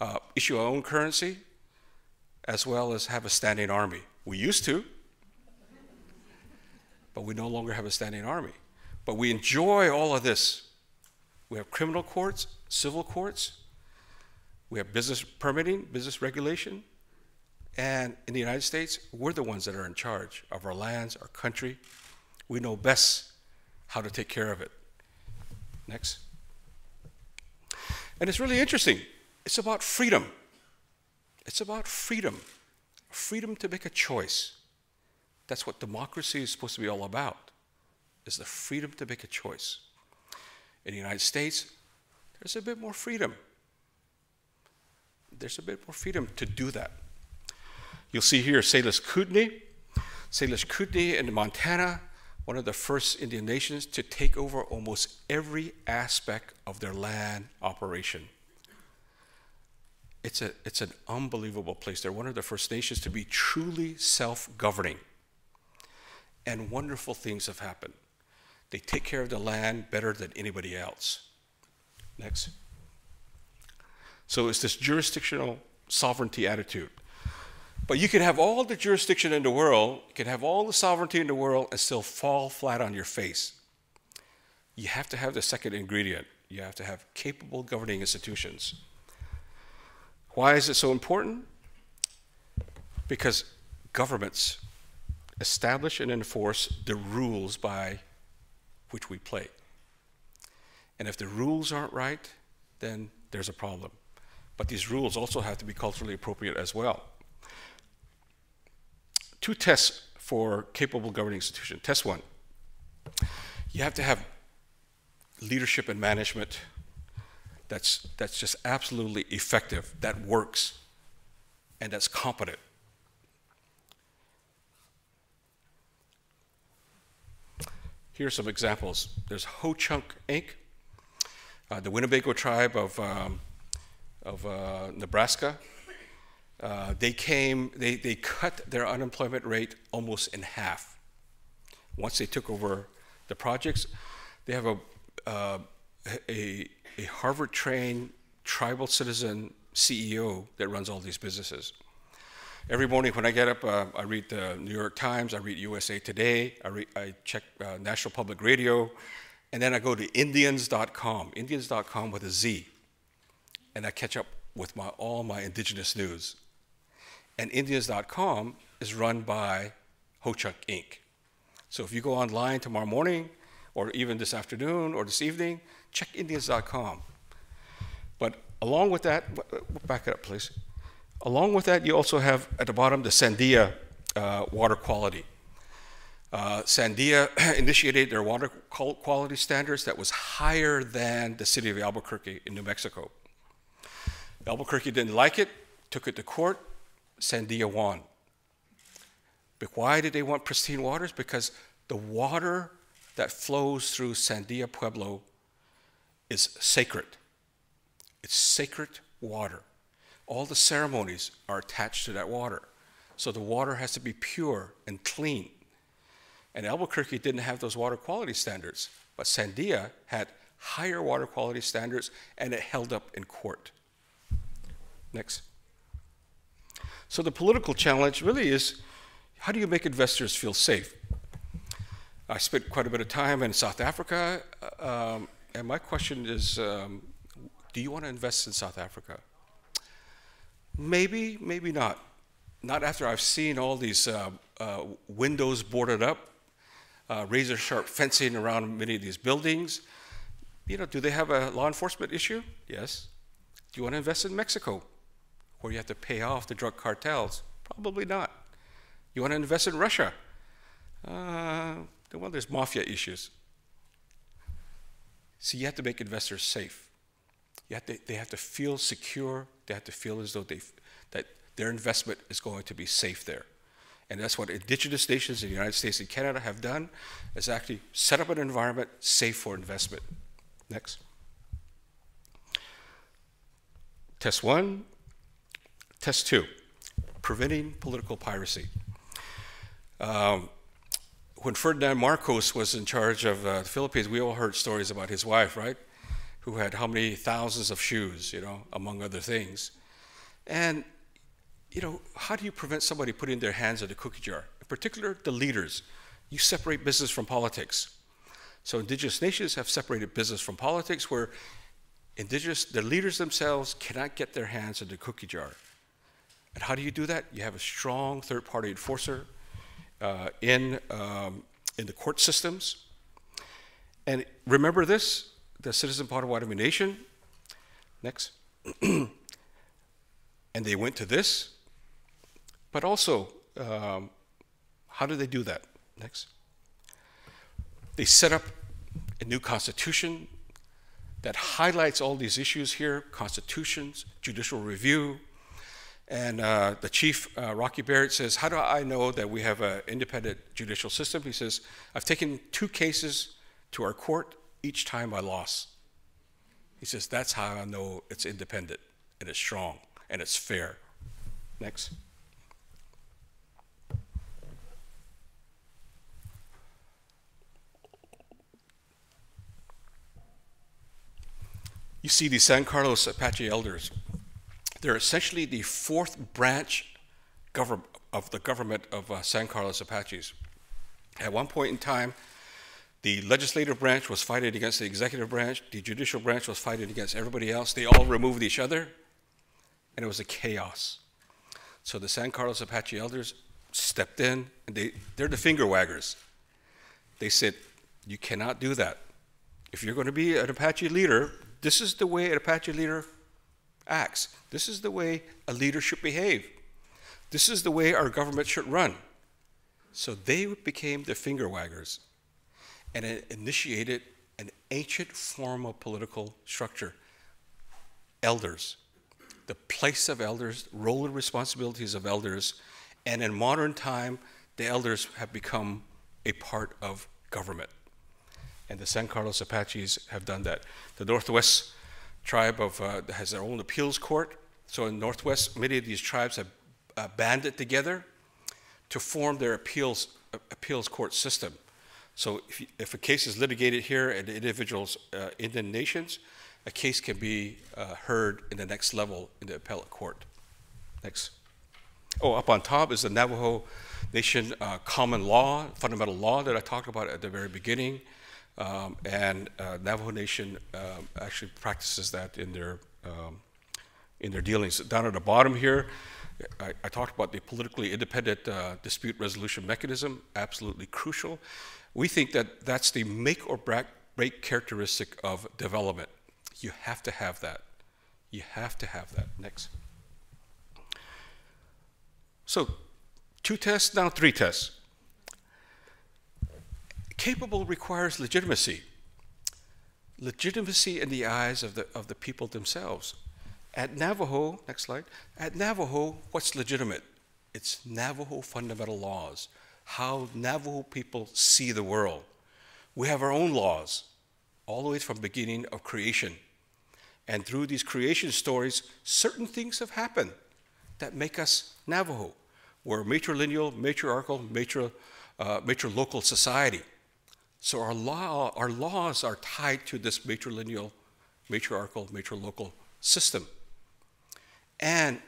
uh, issue our own currency, as well as have a standing army. We used to, but we no longer have a standing army. But we enjoy all of this. We have criminal courts, civil courts, we have business permitting, business regulation, and in the United States, we're the ones that are in charge of our lands, our country. We know best how to take care of it. Next. And it's really interesting. It's about freedom. It's about freedom. Freedom to make a choice. That's what democracy is supposed to be all about. Is the freedom to make a choice. In the United States, there's a bit more freedom. There's a bit more freedom to do that. You'll see here Salish Kootenai. Salish Kootenai in Montana, one of the first Indian nations to take over almost every aspect of their land operation. It's, a, it's an unbelievable place. They're one of the first nations to be truly self governing. And wonderful things have happened. They take care of the land better than anybody else. Next. So it's this jurisdictional sovereignty attitude. But you can have all the jurisdiction in the world, you can have all the sovereignty in the world, and still fall flat on your face. You have to have the second ingredient. You have to have capable governing institutions. Why is it so important? Because governments establish and enforce the rules by which we play. And if the rules aren't right, then there's a problem. But these rules also have to be culturally appropriate as well two tests for capable governing institution. Test one, you have to have leadership and management that's, that's just absolutely effective, that works, and that's competent. Here are some examples. There's Ho Chunk Inc., uh, the Winnebago tribe of, um, of uh, Nebraska uh, they came, they, they cut their unemployment rate almost in half. Once they took over the projects, they have a, uh, a, a Harvard trained tribal citizen CEO that runs all these businesses. Every morning when I get up, uh, I read the New York Times, I read USA Today, I, I check uh, National Public Radio, and then I go to Indianz.com, Indianz.com with a Z, and I catch up with my, all my indigenous news. And Indianz.com is run by Ho-Chunk Inc. So if you go online tomorrow morning, or even this afternoon or this evening, check Indianz.com. But along with that, back it up, please. Along with that, you also have at the bottom the Sandia uh, water quality. Uh, Sandia initiated their water quality standards that was higher than the city of Albuquerque in New Mexico. Albuquerque didn't like it, took it to court, Sandia won. But why did they want pristine waters? Because the water that flows through Sandia Pueblo is sacred. It's sacred water. All the ceremonies are attached to that water. So the water has to be pure and clean. And Albuquerque didn't have those water quality standards, but Sandia had higher water quality standards and it held up in court. Next. So the political challenge really is how do you make investors feel safe? I spent quite a bit of time in South Africa, um, and my question is um, do you want to invest in South Africa? Maybe, maybe not. Not after I've seen all these uh, uh, windows boarded up, uh, razor sharp fencing around many of these buildings. You know, do they have a law enforcement issue? Yes. Do you want to invest in Mexico? where you have to pay off the drug cartels? Probably not. You want to invest in Russia? Uh, well, there's mafia issues. So you have to make investors safe. You have to, they have to feel secure. They have to feel as though they, that their investment is going to be safe there. And that's what indigenous nations in the United States and Canada have done, is actually set up an environment safe for investment. Next. Test one, test two, preventing political piracy. Um, when Ferdinand Marcos was in charge of uh, the Philippines, we all heard stories about his wife, right? Who had how many thousands of shoes, you know, among other things. And, you know, how do you prevent somebody putting their hands in the cookie jar? In particular, the leaders. You separate business from politics. So indigenous nations have separated business from politics where indigenous, the leaders themselves cannot get their hands in the cookie jar. And how do you do that? You have a strong third party enforcer in, um, in the court systems. And remember this the Citizen Potawatomi Nation. Next. and they went to this. But also, um, how do they do that? Next. They set up a new constitution that highlights all these issues here constitutions, judicial review, and uh, the chief, uh, Rocky Barrett, says, How do I know that we have an independent judicial system? He says, I've taken two cases to our court, each time I lost. He says, That's how I know it's independent and it's strong and it's fair. Next. You see these San Carlos Apache elders they're essentially the fourth branch of the government of uh, San Carlos Apaches. At one point in time, the legislative branch was fighting against the executive branch, the judicial branch was fighting against everybody else. They all removed each other, and it was a chaos. So the San Carlos Apache elders stepped in, and they, they're the finger waggers. They said, You cannot do that. If you're going to be an Apache leader, this is the way an Apache leader acts. This is the way a leader should behave. This is the way our government should run. So they became the finger waggers and it initiated an ancient form of political structure. Elders, the place of elders, role and responsibilities of elders, and in modern time, the elders have become a part of government. And the San Carlos Apaches have done that. The Northwest tribe of, uh, has their own appeals court. So in Northwest, many of these tribes have uh, banded together to form their appeals, uh, appeals court system. So if, if, a case is litigated here at individuals, uh, Indian nations, a case can be uh, heard in the next level in the appellate court. Next. Oh, up on top is the Navajo Nation uh, common law, fundamental law that I talked about at the very beginning. Um, and uh, Navajo Nation um, actually practices that in their um, in their dealings. Down at the bottom here, I, I talked about the politically independent uh, dispute resolution mechanism, absolutely crucial. We think that that's the make or break characteristic of development. You have to have that. You have to have that. Next. So, two tests, now three tests. Capable requires legitimacy. Legitimacy in the eyes of the, of the people themselves. At Navajo, next slide, at Navajo, what's legitimate? It's Navajo fundamental laws, how Navajo people see the world. We have our own laws, all the way from beginning of creation. And through these creation stories, certain things have happened that make us Navajo. We're a matrilineal, matriarchal, matri, uh, matrilocal society. So our law, our laws are tied to this matrilineal, matriarchal, matrilocal system. And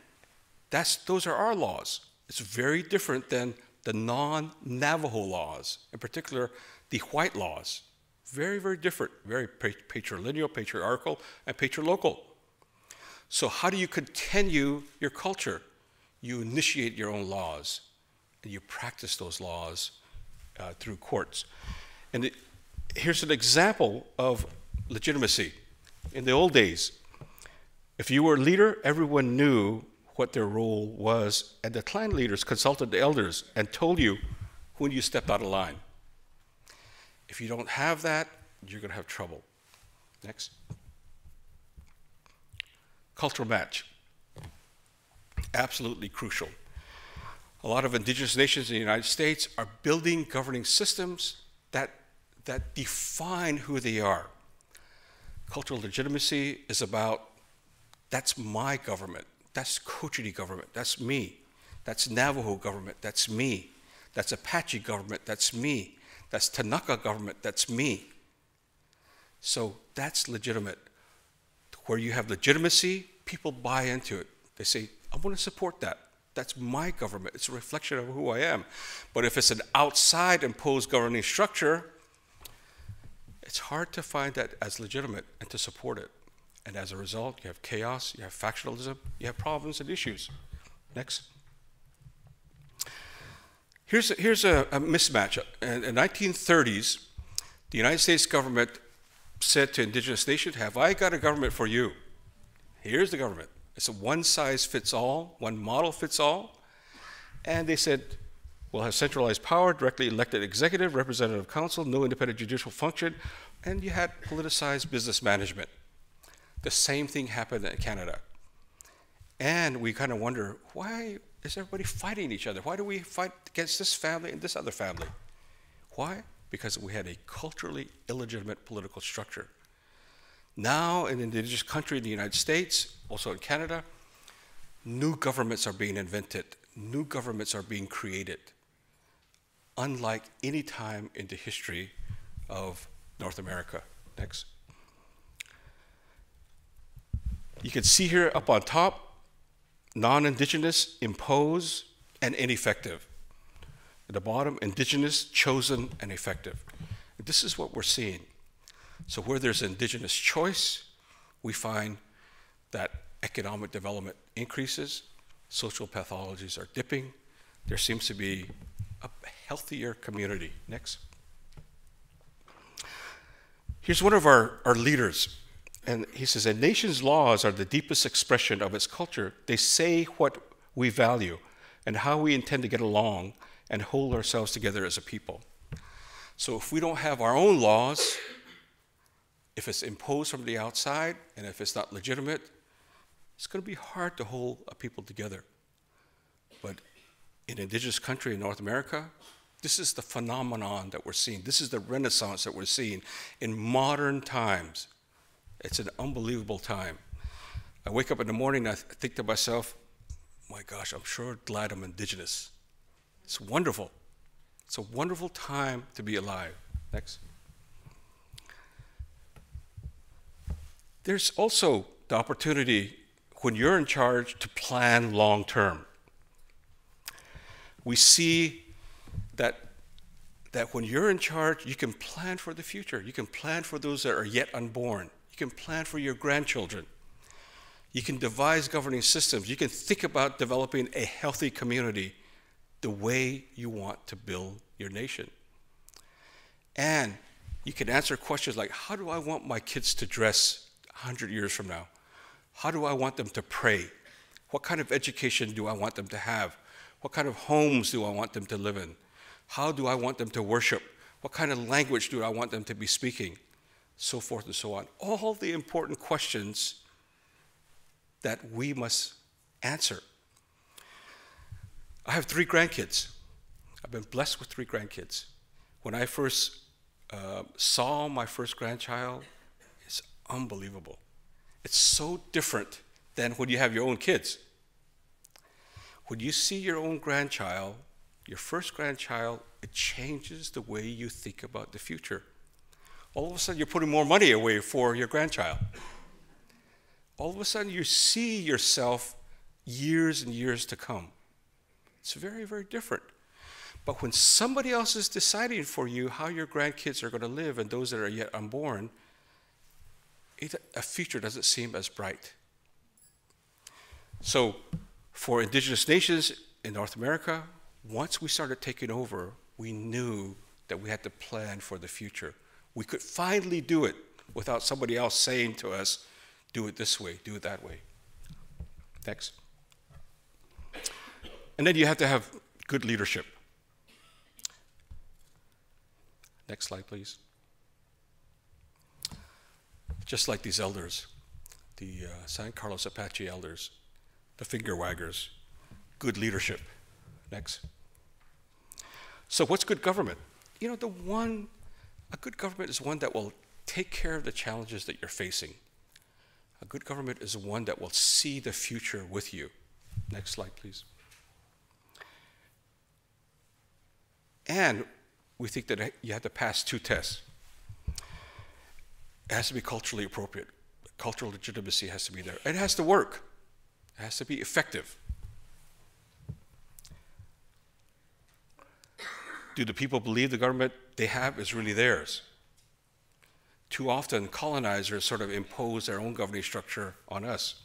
that's, those are our laws. It's very different than the non Navajo laws, in particular, the white laws. Very, very different, very patrilineal, patriarchal, and patrilocal. So, how do you continue your culture? You initiate your own laws, and you practice those laws uh, through courts. And it, here's an example of legitimacy. In the old days, if you were a leader, everyone knew what their role was, and the clan leaders consulted the elders and told you when you stepped out of line. If you don't have that, you're going to have trouble. Next. Cultural match. Absolutely crucial. A lot of indigenous nations in the United States are building governing systems that, that define who they are. Cultural legitimacy is about that's my government, that's Cochiti government, that's me, that's Navajo government, that's me, that's Apache government, that's me, that's Ktunaxa government, that's me. So that's legitimate. Where you have legitimacy, people buy into it. They say, I want to support that. That's my government. It's a reflection of who I am. But if it's an outside imposed governing structure, it's hard to find that as legitimate and to support it. And as a result, you have chaos, you have factionalism, you have problems and issues. Next. Here's a, here's a, a mismatch. In the 1930s, the United States government said to indigenous nations, Have I got a government for you? Here's the government. It's a one size fits all, one model fits all. And they said, We'll have centralized power, directly elected executive, representative council, no independent judicial function, and you had politicized business management. The same thing happened in Canada. And we kind of wonder why is everybody fighting each other? Why do we fight against this family and this other family? Why? Because we had a culturally illegitimate political structure. Now, in the indigenous country in the United States, also in Canada, new governments are being invented, new governments are being created, unlike any time in the history of North America. Next. You can see here up on top non indigenous, impose, and ineffective. At the bottom, indigenous, chosen, and effective. This is what we're seeing. So, where there's indigenous choice, we find that economic development increases, social pathologies are dipping, there seems to be a healthier community. Next. Here's one of our, our leaders, and he says, A nation's laws are the deepest expression of its culture. They say what we value and how we intend to get along and hold ourselves together as a people. So if we don't have our own laws, if it's imposed from the outside, and if it's not legitimate, it's going to be hard to hold a people together. But in indigenous country in North America, this is the phenomenon that we're seeing. This is the renaissance that we're seeing in modern times. It's an unbelievable time. I wake up in the morning I think to myself, my gosh, I'm sure glad I'm indigenous. It's wonderful. It's a wonderful time to be alive. Next. There's also the opportunity when you're in charge to plan long term. We see that, that when you're in charge, you can plan for the future. You can plan for those that are yet unborn. You can plan for your grandchildren. You can devise governing systems. You can think about developing a healthy community the way you want to build your nation. And you can answer questions like how do I want my kids to dress 100 years from now? How do I want them to pray? What kind of education do I want them to have? What kind of homes do I want them to live in? How do I want them to worship? What kind of language do I want them to be speaking? So forth and so on. All the important questions that we must answer. I have three grandkids. I've been blessed with three grandkids. When I first uh, saw my first grandchild, it's unbelievable. It's so different than when you have your own kids. When you see your own grandchild, your first grandchild, it changes the way you think about the future. All of a sudden, you're putting more money away for your grandchild. All of a sudden, you see yourself years and years to come. It's very, very different. But when somebody else is deciding for you how your grandkids are going to live and those that are yet unborn, it, a future doesn't seem as bright. So, for indigenous nations in North America, once we started taking over, we knew that we had to plan for the future. We could finally do it without somebody else saying to us, do it this way, do it that way. Next. And then you have to have good leadership. Next slide, please. Just like these elders, the uh, San Carlos Apache elders, the finger waggers, good leadership. Next. So, what's good government? You know, the one, a good government is one that will take care of the challenges that you're facing. A good government is one that will see the future with you. Next slide, please. And we think that you have to pass two tests. It has to be culturally appropriate. Cultural legitimacy has to be there. It has to work. It has to be effective. Do the people believe the government they have is really theirs? Too often, colonizers sort of impose their own governing structure on us.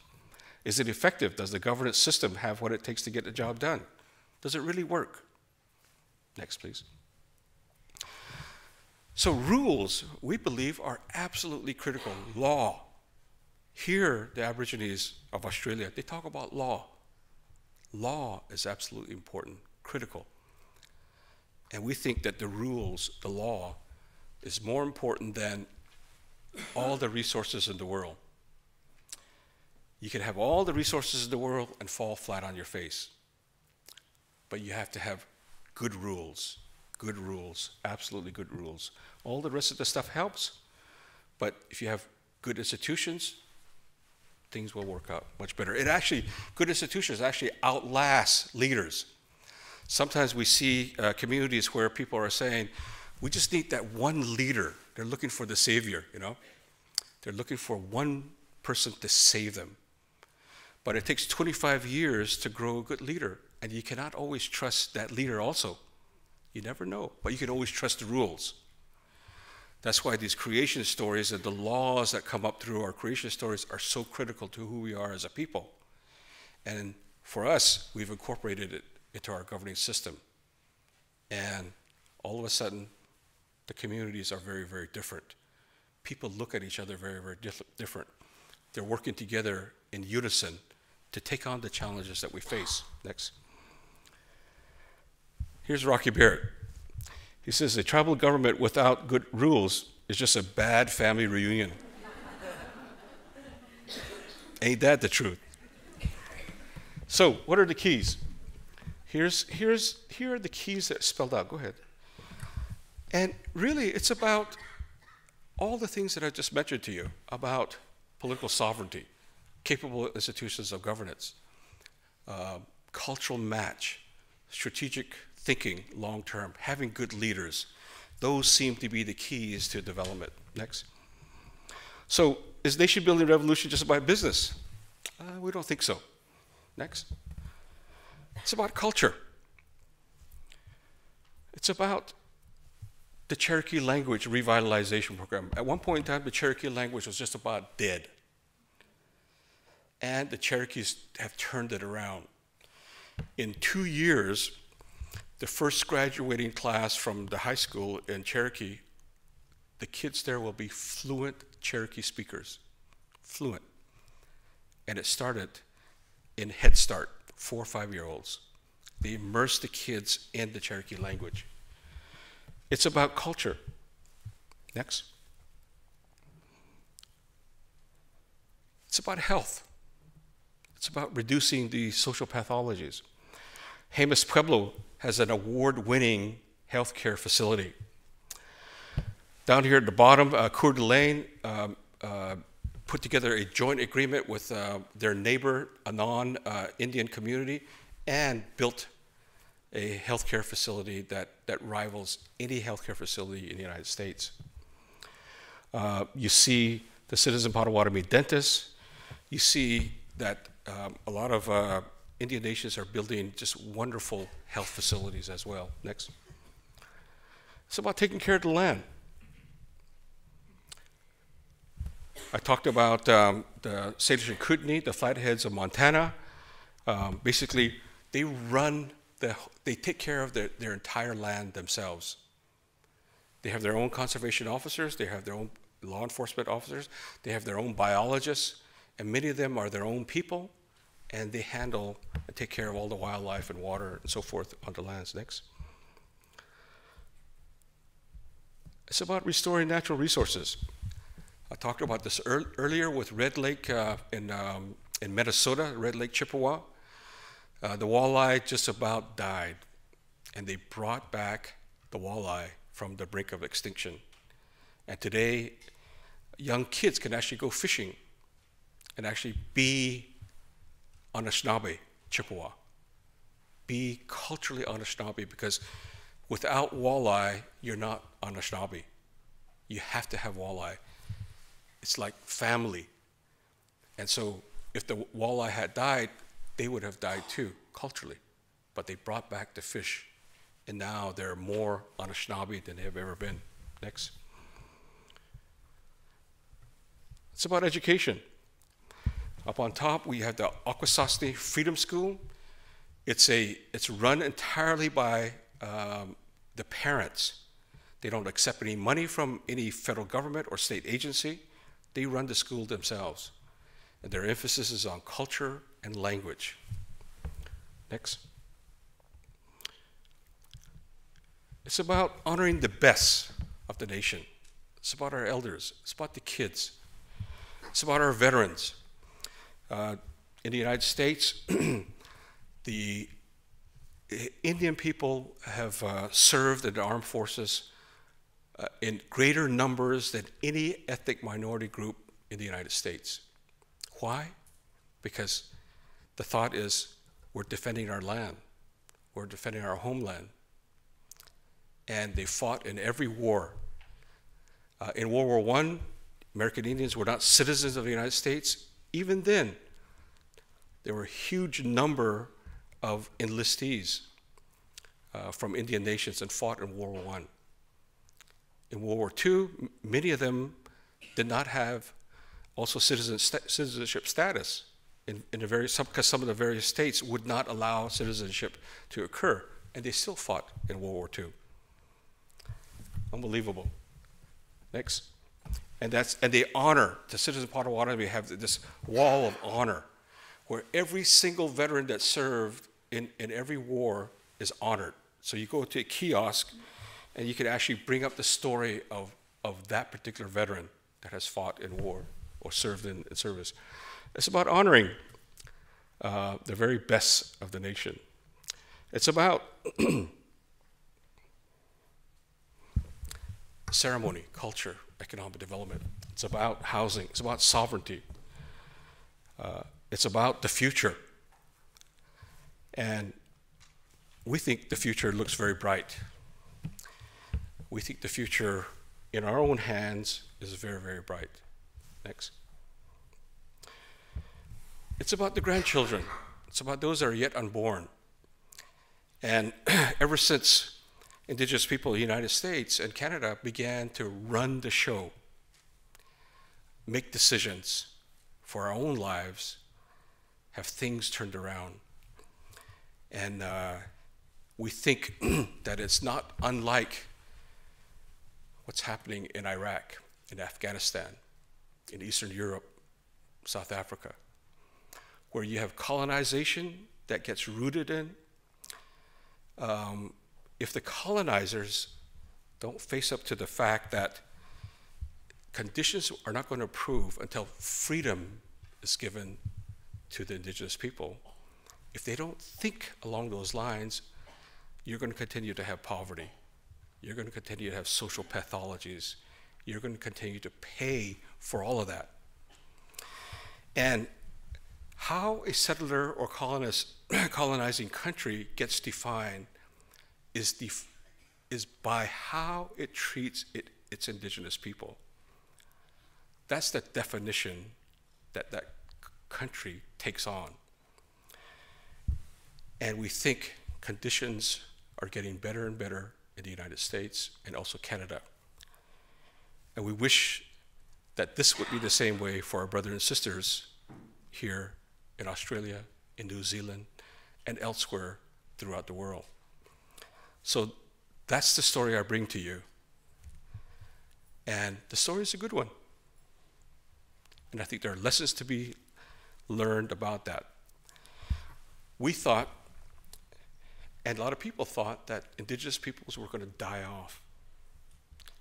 Is it effective? Does the governance system have what it takes to get the job done? Does it really work? Next, please. So, rules, we believe, are absolutely critical. Law. Here, the Aborigines of Australia, they talk about law. Law is absolutely important, critical. And we think that the rules, the law, is more important than all the resources in the world. You can have all the resources in the world and fall flat on your face. But you have to have good rules, good rules, absolutely good rules. All the rest of the stuff helps, but if you have good institutions, things will work out much better. It actually, good institutions actually outlast leaders. Sometimes we see uh, communities where people are saying, we just need that one leader. They're looking for the savior, you know? They're looking for one person to save them. But it takes 25 years to grow a good leader, and you cannot always trust that leader also. You never know, but you can always trust the rules. That's why these creation stories and the laws that come up through our creation stories are so critical to who we are as a people. And for us, we've incorporated it into our governing system. And all of a sudden, the communities are very, very different. People look at each other very, very diff different. They're working together in unison to take on the challenges that we face. Next. Here's Rocky Barrett. He says a tribal government without good rules is just a bad family reunion. Ain't that the truth? So, what are the keys? Here's, here's, here are the keys that are spelled out. Go ahead. And really, it's about all the things that I just mentioned to you about political sovereignty, capable institutions of governance, uh, cultural match, strategic thinking long term, having good leaders. Those seem to be the keys to development. Next. So, is nation building revolution just about business? Uh, we don't think so. Next. It's about culture. It's about the Cherokee language revitalization program. At one point in time, the Cherokee language was just about dead. And the Cherokees have turned it around. In two years, the first graduating class from the high school in Cherokee, the kids there will be fluent Cherokee speakers. Fluent. And it started in Head Start four or five year olds. They immerse the kids in the Cherokee language. It's about culture. Next. It's about health. It's about reducing the social pathologies. Jemez Pueblo has an award winning healthcare facility. Down here at the bottom, uh, Coeur d'Alene um, uh, put together a joint agreement with uh, their neighbor, a non uh, Indian community, and built a healthcare facility that, that rivals any healthcare facility in the United States. Uh, you see the Citizen Potawatomi dentists. You see that um, a lot of uh, Indian nations are building just wonderful health facilities as well. Next. It's about taking care of the land. I talked about um, the Salish and Kootenai, the Flatheads of Montana. Um, basically, they run, the, they take care of their, their entire land themselves. They have their own conservation officers, they have their own law enforcement officers, they have their own biologists, and many of them are their own people, and they handle and take care of all the wildlife and water and so forth on the lands. Next. It's about restoring natural resources. I talked about this ear- earlier with Red Lake uh, in, um, in Minnesota, Red Lake Chippewa. Uh, the walleye just about died, and they brought back the walleye from the brink of extinction. And today, young kids can actually go fishing and actually be Anishinaabe Chippewa. Be culturally Anishinaabe because without walleye, you're not Anishinaabe. You have to have walleye. It's like family. And so if the walleye had died, they would have died too, culturally. But they brought back the fish. And now they're more Anishinaabe than they have ever been. Next. It's about education. Up on top, we have the Akwesasne Freedom School. It's, a, it's run entirely by um, the parents. They don't accept any money from any federal government or state agency. They run the school themselves. And their emphasis is on culture and language. Next. It's about honoring the best of the nation. It's about our elders. It's about the kids. It's about our veterans. Uh, in the United States, the Indian people have uh, served in the armed forces uh, in greater numbers than any ethnic minority group in the United States. Why? Because the thought is we're defending our land, we're defending our homeland. And they fought in every war. Uh, in World War I, American Indians were not citizens of the United States. Even then, there were a huge number of enlistees uh, from Indian nations and fought in World War I. In World War II, many of them did not have also citizen st- citizenship status in, in the various, because some of the various states would not allow citizenship to occur, and they still fought in World War II. Unbelievable. Next. And that's and they honor the citizens of Potawatomi have this wall of honor where every single veteran that served in, in every war is honored. So you go to a kiosk and you can actually bring up the story of, of that particular veteran that has fought in war or served in, in service. It's about honoring uh, the very best of the nation. It's about ceremony, culture, economic development. It's about housing. It's about sovereignty. Uh, it's about the future. And we think the future looks very bright. We think the future in our own hands is very, very bright. Next. It's about the grandchildren. It's about those that are yet unborn. And ever since indigenous people in the United States and Canada began to run the show, make decisions for our own lives, have things turned around. And uh, we think that it's not unlike what's happening in Iraq, in Afghanistan, in Eastern Europe, South Africa, where you have colonization that gets rooted in. Um, if the colonizers don't face up to the fact that conditions are not going to improve until freedom is given to the indigenous people, if they don't think along those lines, you're going to continue to have poverty. You're going to continue to have social pathologies. You're going to continue to pay for all of that. And how a settler or colonist, colonizing country gets defined is, def- is by how it treats it, its indigenous people. That's the definition that that country takes on. And we think conditions are getting better and better in the United States and also Canada. And we wish that this would be the same way for our brothers and sisters here in Australia, in New Zealand, and elsewhere throughout the world. So that's the story I bring to you. And the story is a good one. And I think there are lessons to be learned about that. we thought, and a lot of people thought, that indigenous peoples were going to die off.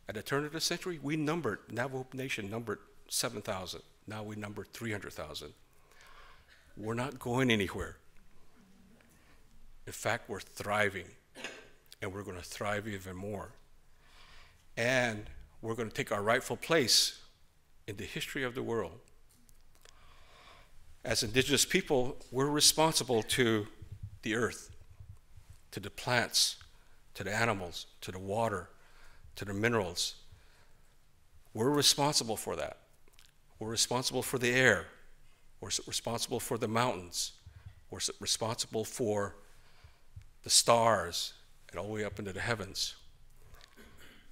At the turn of the century, we numbered, Navajo Nation numbered 7,000. Now we number 300,000. We're not going anywhere. In fact, we're thriving, and we're going to thrive even more. And we're going to take our rightful place in the history of the world. As indigenous people, we're responsible to the earth, to the plants, to the animals, to the water, to the minerals. We're responsible for that. We're responsible for the air. We're responsible for the mountains. We're responsible for the stars and all the way up into the heavens.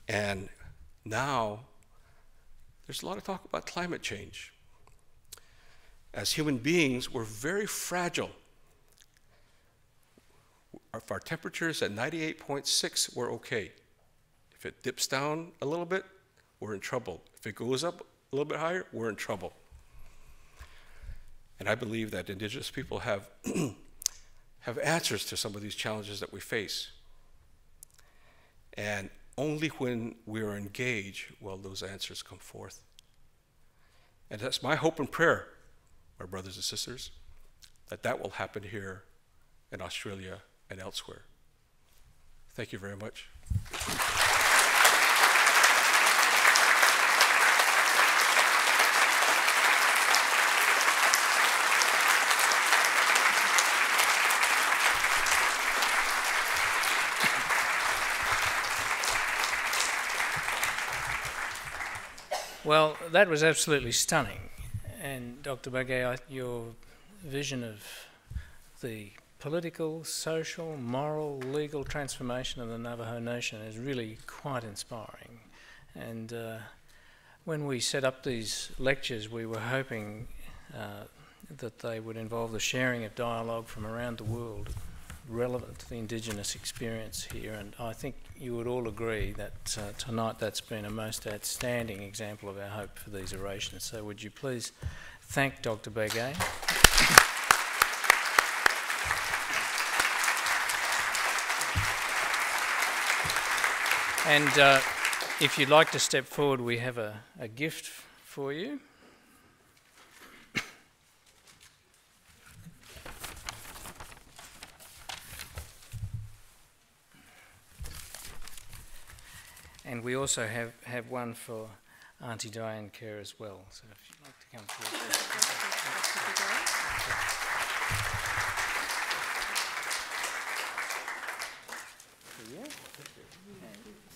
And now, there's a lot of talk about climate change. As human beings, we're very fragile. If our temperature is at 98.6, we're okay. If it dips down a little bit, we're in trouble. If it goes up a little bit higher, we're in trouble. And I believe that indigenous people have, have answers to some of these challenges that we face. And only when we are engaged will those answers come forth. And that's my hope and prayer, my brothers and sisters, that that will happen here in Australia and elsewhere. Thank you very much. Well, that was absolutely stunning. And Dr. Begay, your vision of the political, social, moral, legal transformation of the Navajo Nation is really quite inspiring. And uh, when we set up these lectures, we were hoping uh, that they would involve the sharing of dialogue from around the world relevant to the Indigenous experience here, and I think you would all agree that uh, tonight that's been a most outstanding example of our hope for these orations. So would you please thank Dr. Begay. And uh, if you'd like to step forward, we have a, a gift for you. And we also have, have one for Auntie Diane Kerr as well. So if you'd like to come forward. Thank you.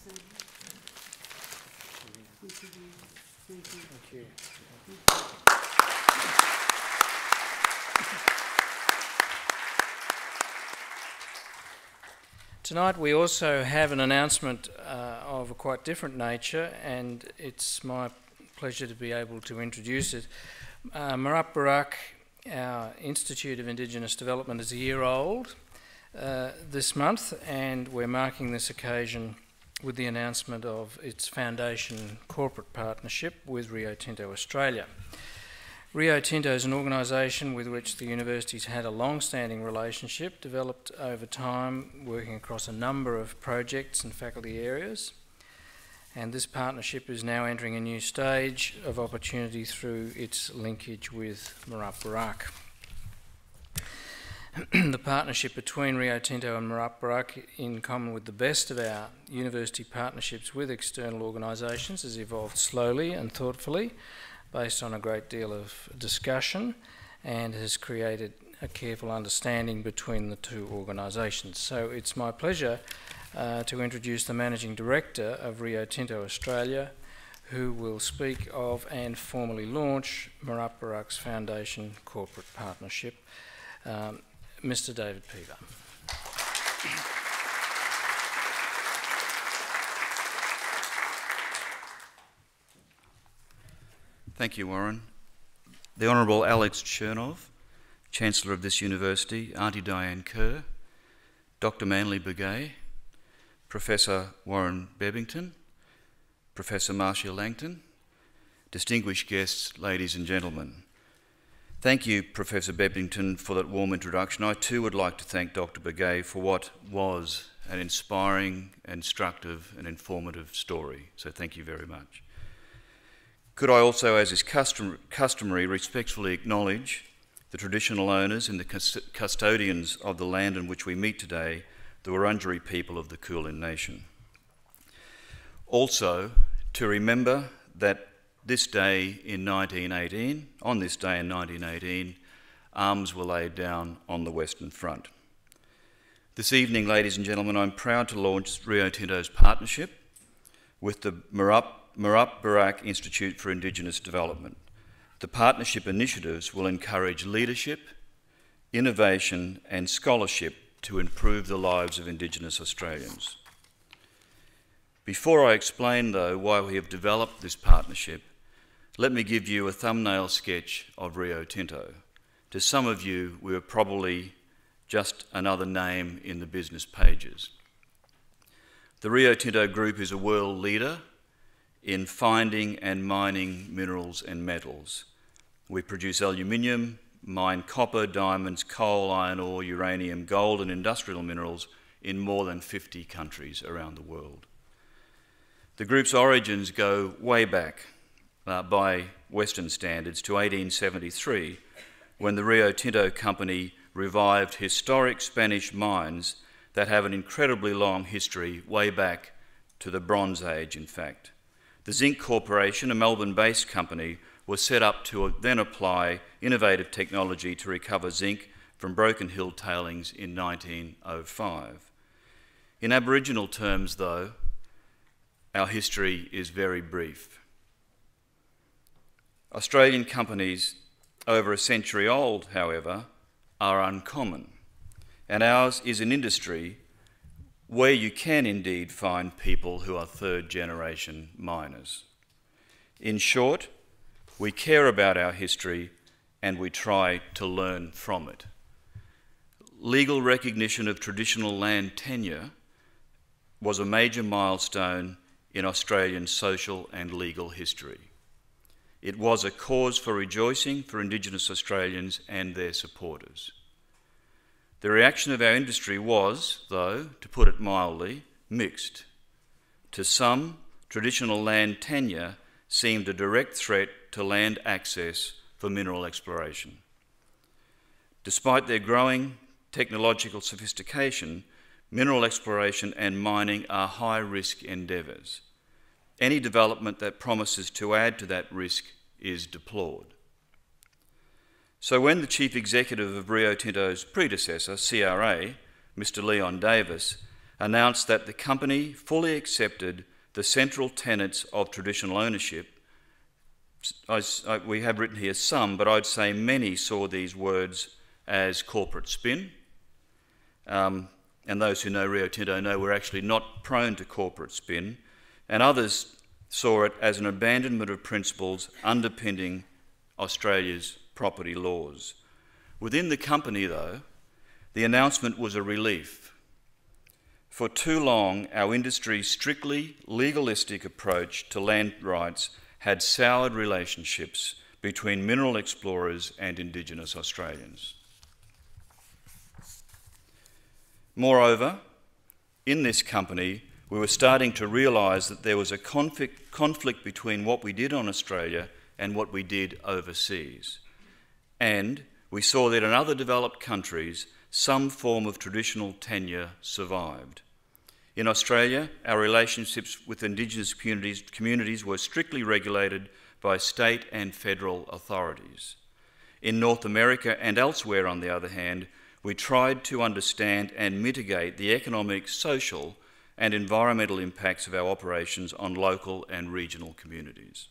Tonight we also have an announcement uh, of a quite different nature, and it's my pleasure to be able to introduce it. Uh, Barak, our Institute of Indigenous Development, is a year old uh, this month, and we're marking this occasion with the announcement of its foundation corporate partnership with Rio Tinto Australia. Rio Tinto is an organisation with which the university's had a long-standing relationship, developed over time, working across a number of projects and faculty areas. And this partnership is now entering a new stage of opportunity through its linkage with Murrup Barak. the partnership between Rio Tinto and Murrup Barak, in common with the best of our university partnerships with external organisations, has evolved slowly and thoughtfully based on a great deal of discussion and has created a careful understanding between the two organisations. So it's my pleasure uh, to introduce the Managing Director of Rio Tinto Australia, who will speak of and formally launch Murrup Barak's Foundation Corporate Partnership, um, Mr David Peever. Thank you, Warren. The Honourable Alex Chernov, Chancellor of this university, Auntie Diane Kerr, Dr. Manley Begay, Professor Warren Bebbington, Professor Marcia Langton, distinguished guests, ladies and gentlemen. Thank you, Professor Bebbington, for that warm introduction. I too would like to thank Dr. Begay for what was an inspiring, instructive, and informative story. So thank you very much. Could I also, as is custom- customary, respectfully acknowledge the traditional owners and the custodians of the land in which we meet today, the Wurundjeri people of the Kulin Nation. Also, to remember that this day in 1918, on this day in 1918, arms were laid down on the Western Front. This evening, ladies and gentlemen, I'm proud to launch Rio Tinto's partnership with the Murrup, Murrup Barak Institute for Indigenous Development. The partnership initiatives will encourage leadership, innovation, and scholarship to improve the lives of Indigenous Australians. Before I explain, though, why we have developed this partnership, let me give you a thumbnail sketch of Rio Tinto. To some of you, we are probably just another name in the business pages. The Rio Tinto Group is a world leader in finding and mining minerals and metals. We produce aluminium, mine copper, diamonds, coal, iron ore, uranium, gold, and industrial minerals in more than 50 countries around the world. The group's origins go way back uh, by Western standards to 1873, when the Rio Tinto Company revived historic Spanish mines that have an incredibly long history, way back to the Bronze Age, in fact. The Zinc Corporation, a Melbourne based company, was set up to then apply innovative technology to recover zinc from Broken Hill tailings in 1905. In Aboriginal terms, though, our history is very brief. Australian companies over a century old, however, are uncommon, and ours is an industry where you can indeed find people who are third generation miners. In short, we care about our history and we try to learn from it. Legal recognition of traditional land tenure was a major milestone in Australian social and legal history. It was a cause for rejoicing for Indigenous Australians and their supporters. The reaction of our industry was, though, to put it mildly, mixed. To some, traditional land tenure seemed a direct threat to land access for mineral exploration. Despite their growing technological sophistication, mineral exploration and mining are high risk endeavours. Any development that promises to add to that risk is deplored. So, when the chief executive of Rio Tinto's predecessor, CRA, Mr. Leon Davis, announced that the company fully accepted the central tenets of traditional ownership, I, I, we have written here some, but I'd say many saw these words as corporate spin. Um, and those who know Rio Tinto know we're actually not prone to corporate spin and others saw it as an abandonment of principles underpinning Australia's property laws. Within the company, though, the announcement was a relief. For too long, our industry's strictly legalistic approach to land rights had soured relationships between mineral explorers and Indigenous Australians. Moreover, in this company, we were starting to realise that there was a conflict, conflict between what we did on Australia and what we did overseas. And we saw that in other developed countries, some form of traditional tenure survived. In Australia, our relationships with Indigenous communities, communities were strictly regulated by state and federal authorities. In North America and elsewhere, on the other hand, we tried to understand and mitigate the economic, social, and environmental impacts of our operations on local and regional communities.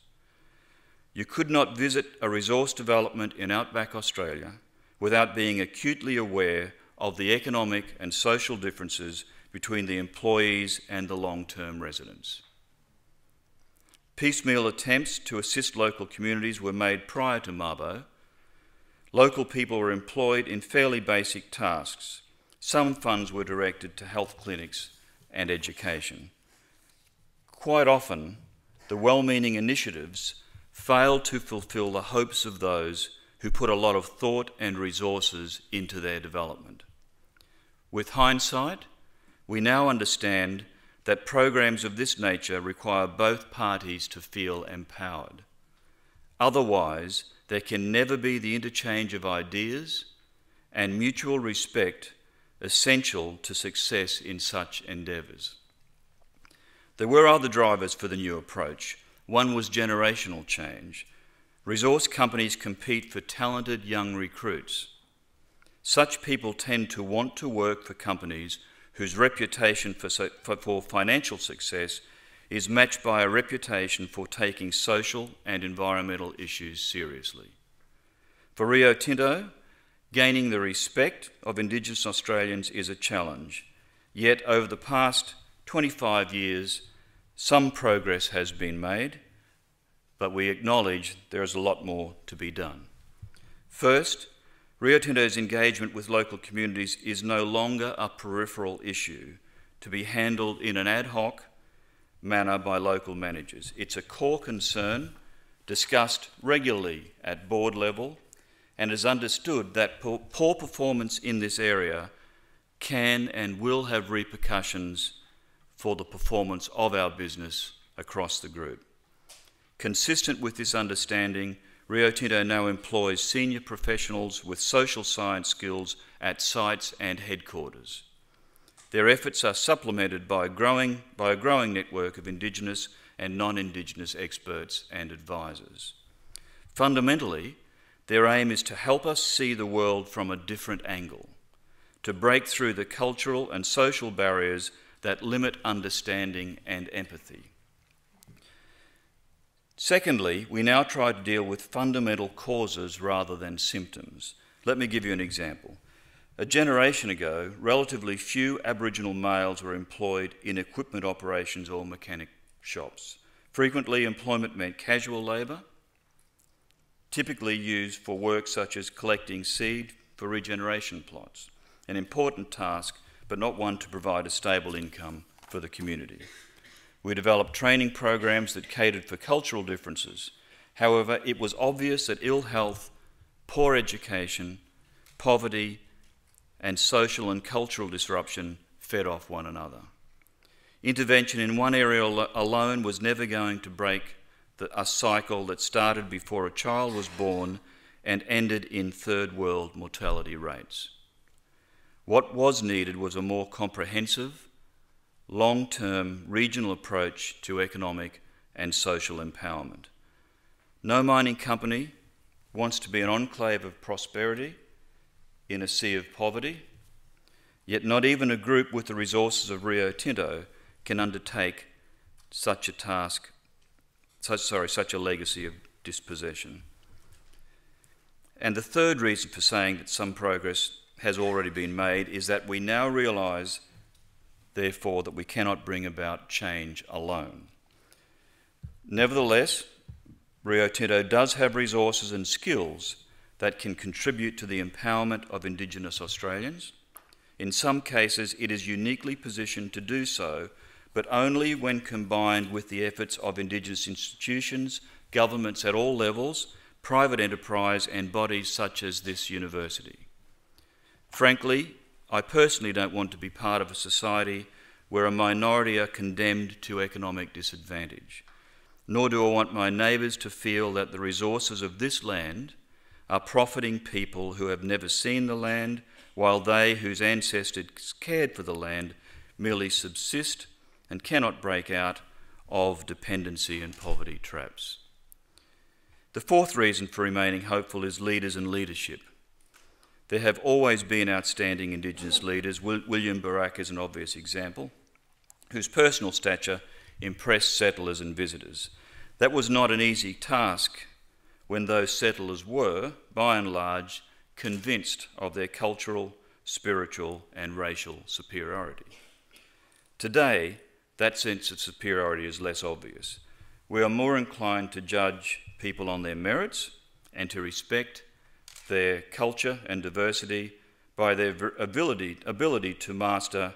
You could not visit a resource development in outback Australia without being acutely aware of the economic and social differences between the employees and the long term residents. Piecemeal attempts to assist local communities were made prior to Mabo. Local people were employed in fairly basic tasks. Some funds were directed to health clinics and education. Quite often, the well meaning initiatives fail to fulfil the hopes of those who put a lot of thought and resources into their development. With hindsight, we now understand that programs of this nature require both parties to feel empowered. Otherwise, there can never be the interchange of ideas and mutual respect essential to success in such endeavours. There were other drivers for the new approach. One was generational change. Resource companies compete for talented young recruits. Such people tend to want to work for companies whose reputation for, for, for, financial success is matched by a reputation for taking social and environmental issues seriously. For Rio Tinto, gaining the respect of Indigenous Australians is a challenge. Yet, over the past 25 years, some progress has been made, but we acknowledge there is a lot more to be done. First, Rio Tinto's engagement with local communities is no longer a peripheral issue to be handled in an ad hoc manner by local managers. It's a core concern discussed regularly at board level and is understood that poor performance in this area can and will have repercussions for the performance of our business across the group. Consistent with this understanding, Rio Tinto now employs senior professionals with social science skills at sites and headquarters. Their efforts are supplemented by, growing, by a growing network of Indigenous and non Indigenous experts and advisors. Fundamentally, their aim is to help us see the world from a different angle, to break through the cultural and social barriers that limit understanding and empathy. Secondly, we now try to deal with fundamental causes rather than symptoms. Let me give you an example. A generation ago, relatively few Aboriginal males were employed in equipment operations or mechanic shops. Frequently, employment meant casual labour, typically used for work such as collecting seed for regeneration plots, an important task but not one to provide a stable income for the community. We developed training programs that catered for cultural differences. However, it was obvious that ill health, poor education, poverty, and social and cultural disruption fed off one another. Intervention in one area alone was never going to break a cycle that started before a child was born and ended in third world mortality rates. What was needed was a more comprehensive, long term regional approach to economic and social empowerment. No mining company wants to be an enclave of prosperity in a sea of poverty, yet not even a group with the resources of Rio Tinto can undertake such a task, such, sorry, such a legacy of dispossession. And the third reason for saying that some progress has already been made is that we now realise, therefore, that we cannot bring about change alone. Nevertheless, Rio Tinto does have resources and skills that can contribute to the empowerment of Indigenous Australians. In some cases, it is uniquely positioned to do so, but only when combined with the efforts of Indigenous institutions, governments at all levels, private enterprise, and bodies such as this university. Frankly, I personally don't want to be part of a society where a minority are condemned to economic disadvantage. Nor do I want my neighbours to feel that the resources of this land are profiting people who have never seen the land, while they whose ancestors cared for the land merely subsist and cannot break out of dependency and poverty traps. The fourth reason for remaining hopeful is leaders and leadership. There have always been outstanding Indigenous leaders. William Barak is an obvious example, whose personal stature impressed settlers and visitors. That was not an easy task when those settlers were, by and large, convinced of their cultural, spiritual, and racial superiority. Today, that sense of superiority is less obvious. We are more inclined to judge people on their merits and to respect their culture and diversity by their ability, ability to master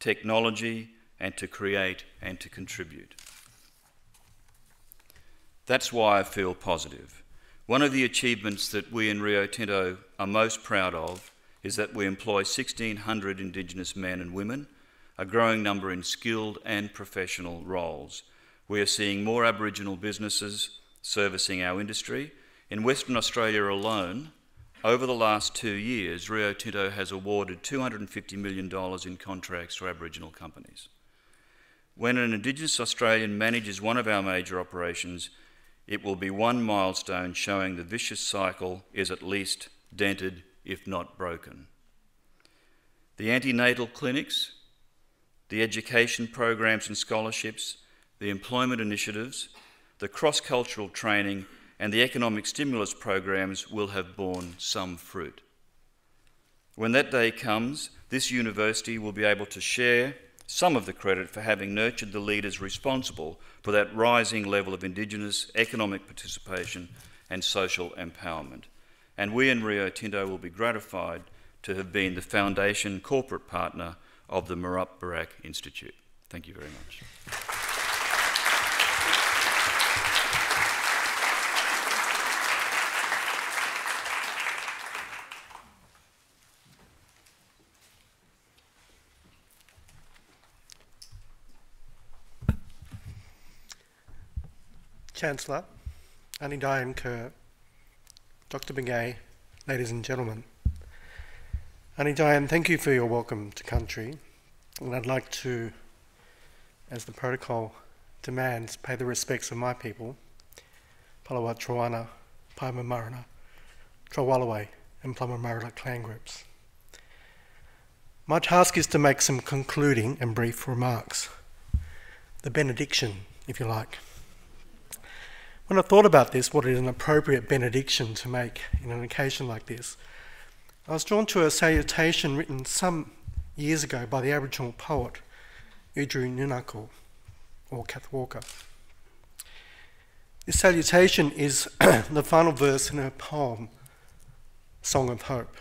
technology and to create and to contribute. That's why I feel positive. One of the achievements that we in Rio Tinto are most proud of is that we employ 1,600 Indigenous men and women, a growing number in skilled and professional roles. We are seeing more Aboriginal businesses servicing our industry. In Western Australia alone, over the last two years, Rio Tinto has awarded $250 million in contracts to Aboriginal companies. When an Indigenous Australian manages one of our major operations, it will be one milestone showing the vicious cycle is at least dented, if not broken. The antenatal clinics, the education programs and scholarships, the employment initiatives, the cross cultural training, and the economic stimulus programs will have borne some fruit. When that day comes, this university will be able to share some of the credit for having nurtured the leaders responsible for that rising level of Indigenous economic participation and social empowerment. And we in Rio Tinto will be gratified to have been the foundation corporate partner of the Murrup Barak Institute. Thank you very much. Chancellor, Annie Diane Kerr, Dr. Begay, ladies and gentlemen. Annie Diane, thank you for your welcome to country. And I'd like to, as the protocol demands, pay the respects of my people, Palawa Trowana, Paima Marana, Trawallaway, and Plummer clan groups. My task is to make some concluding and brief remarks. The benediction, if you like. When I thought about this, what is an appropriate benediction to make in an occasion like this, I was drawn to a salutation written some years ago by the Aboriginal poet Oodgeroo Noonuccal, or Kath Walker. This salutation is the final verse in her poem, Song of Hope.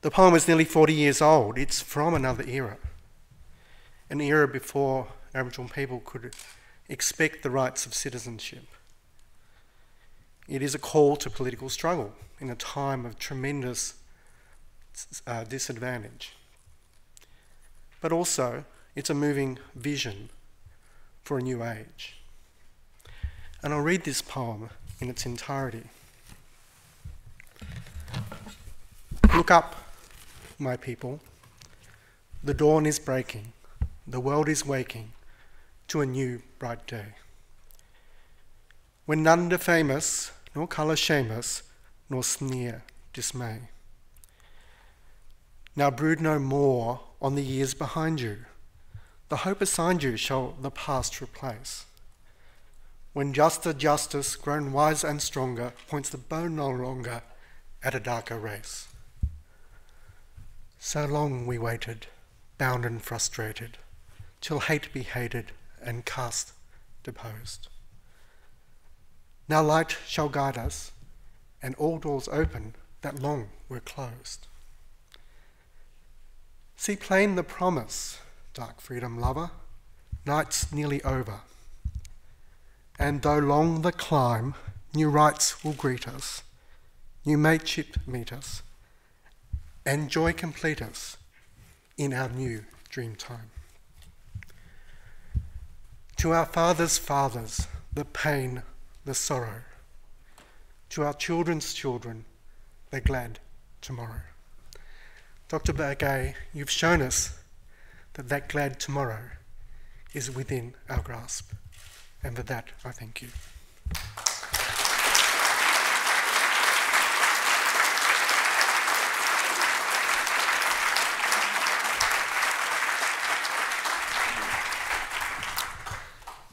The poem is nearly 40 years old. It's from another era, an era before Aboriginal people could expect the rights of citizenship. It is a call to political struggle in a time of tremendous uh, disadvantage. But also, it's a moving vision for a new age. And I'll read this poem in its entirety. Look up, my people. The dawn is breaking, the world is waking to a new bright day. When none defame us, nor colour shame us, nor sneer dismay. Now brood no more on the years behind you. The hope assigned you shall the past replace. When juster justice, grown wise and stronger, points the bow no longer at a darker race. So long we waited, bound and frustrated, till hate be hated and caste deposed. Now light shall guide us, and all doors open that long were closed. See plain the promise, dark freedom lover, night's nearly over. And though long the climb, new rights will greet us, new mateship meet us, and joy complete us in our new dream time. To our fathers' fathers, the pain, the sorrow. To our children's children, the glad tomorrow. Dr. Begay, you've shown us that that glad tomorrow is within our grasp. And for that, I thank you.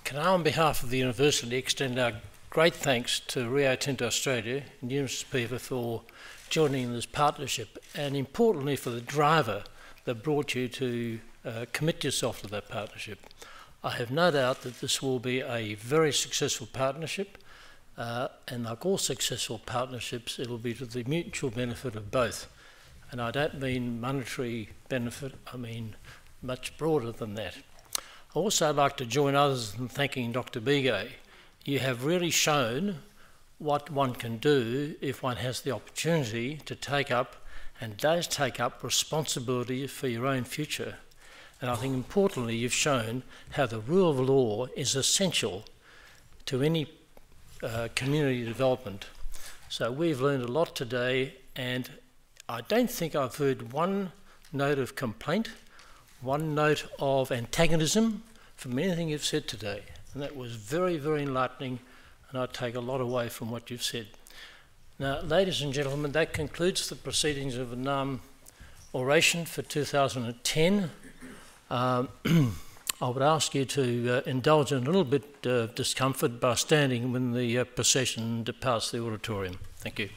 Can I, on behalf of the University, extend our great thanks to Rio Tinto Australia and people for joining in this partnership and importantly for the driver that brought you to uh, commit yourself to that partnership. I have no doubt that this will be a very successful partnership uh, and like all successful partnerships, it will be to the mutual benefit of both. And I don't mean monetary benefit, I mean much broader than that. I also like to join others in thanking Dr. Begay. You have really shown what one can do if one has the opportunity to take up and does take up responsibility for your own future. And I think importantly, you've shown how the rule of law is essential to any uh, community development. So we've learned a lot today, and I don't think I've heard one note of complaint, one note of antagonism from anything you've said today. And that was very, very enlightening, and I take a lot away from what you've said. Now, ladies and gentlemen, that concludes the proceedings of the Narrm oration for 2010. Um, I would ask you to uh, indulge in a little bit of discomfort by standing when the uh, procession departs the auditorium. Thank you.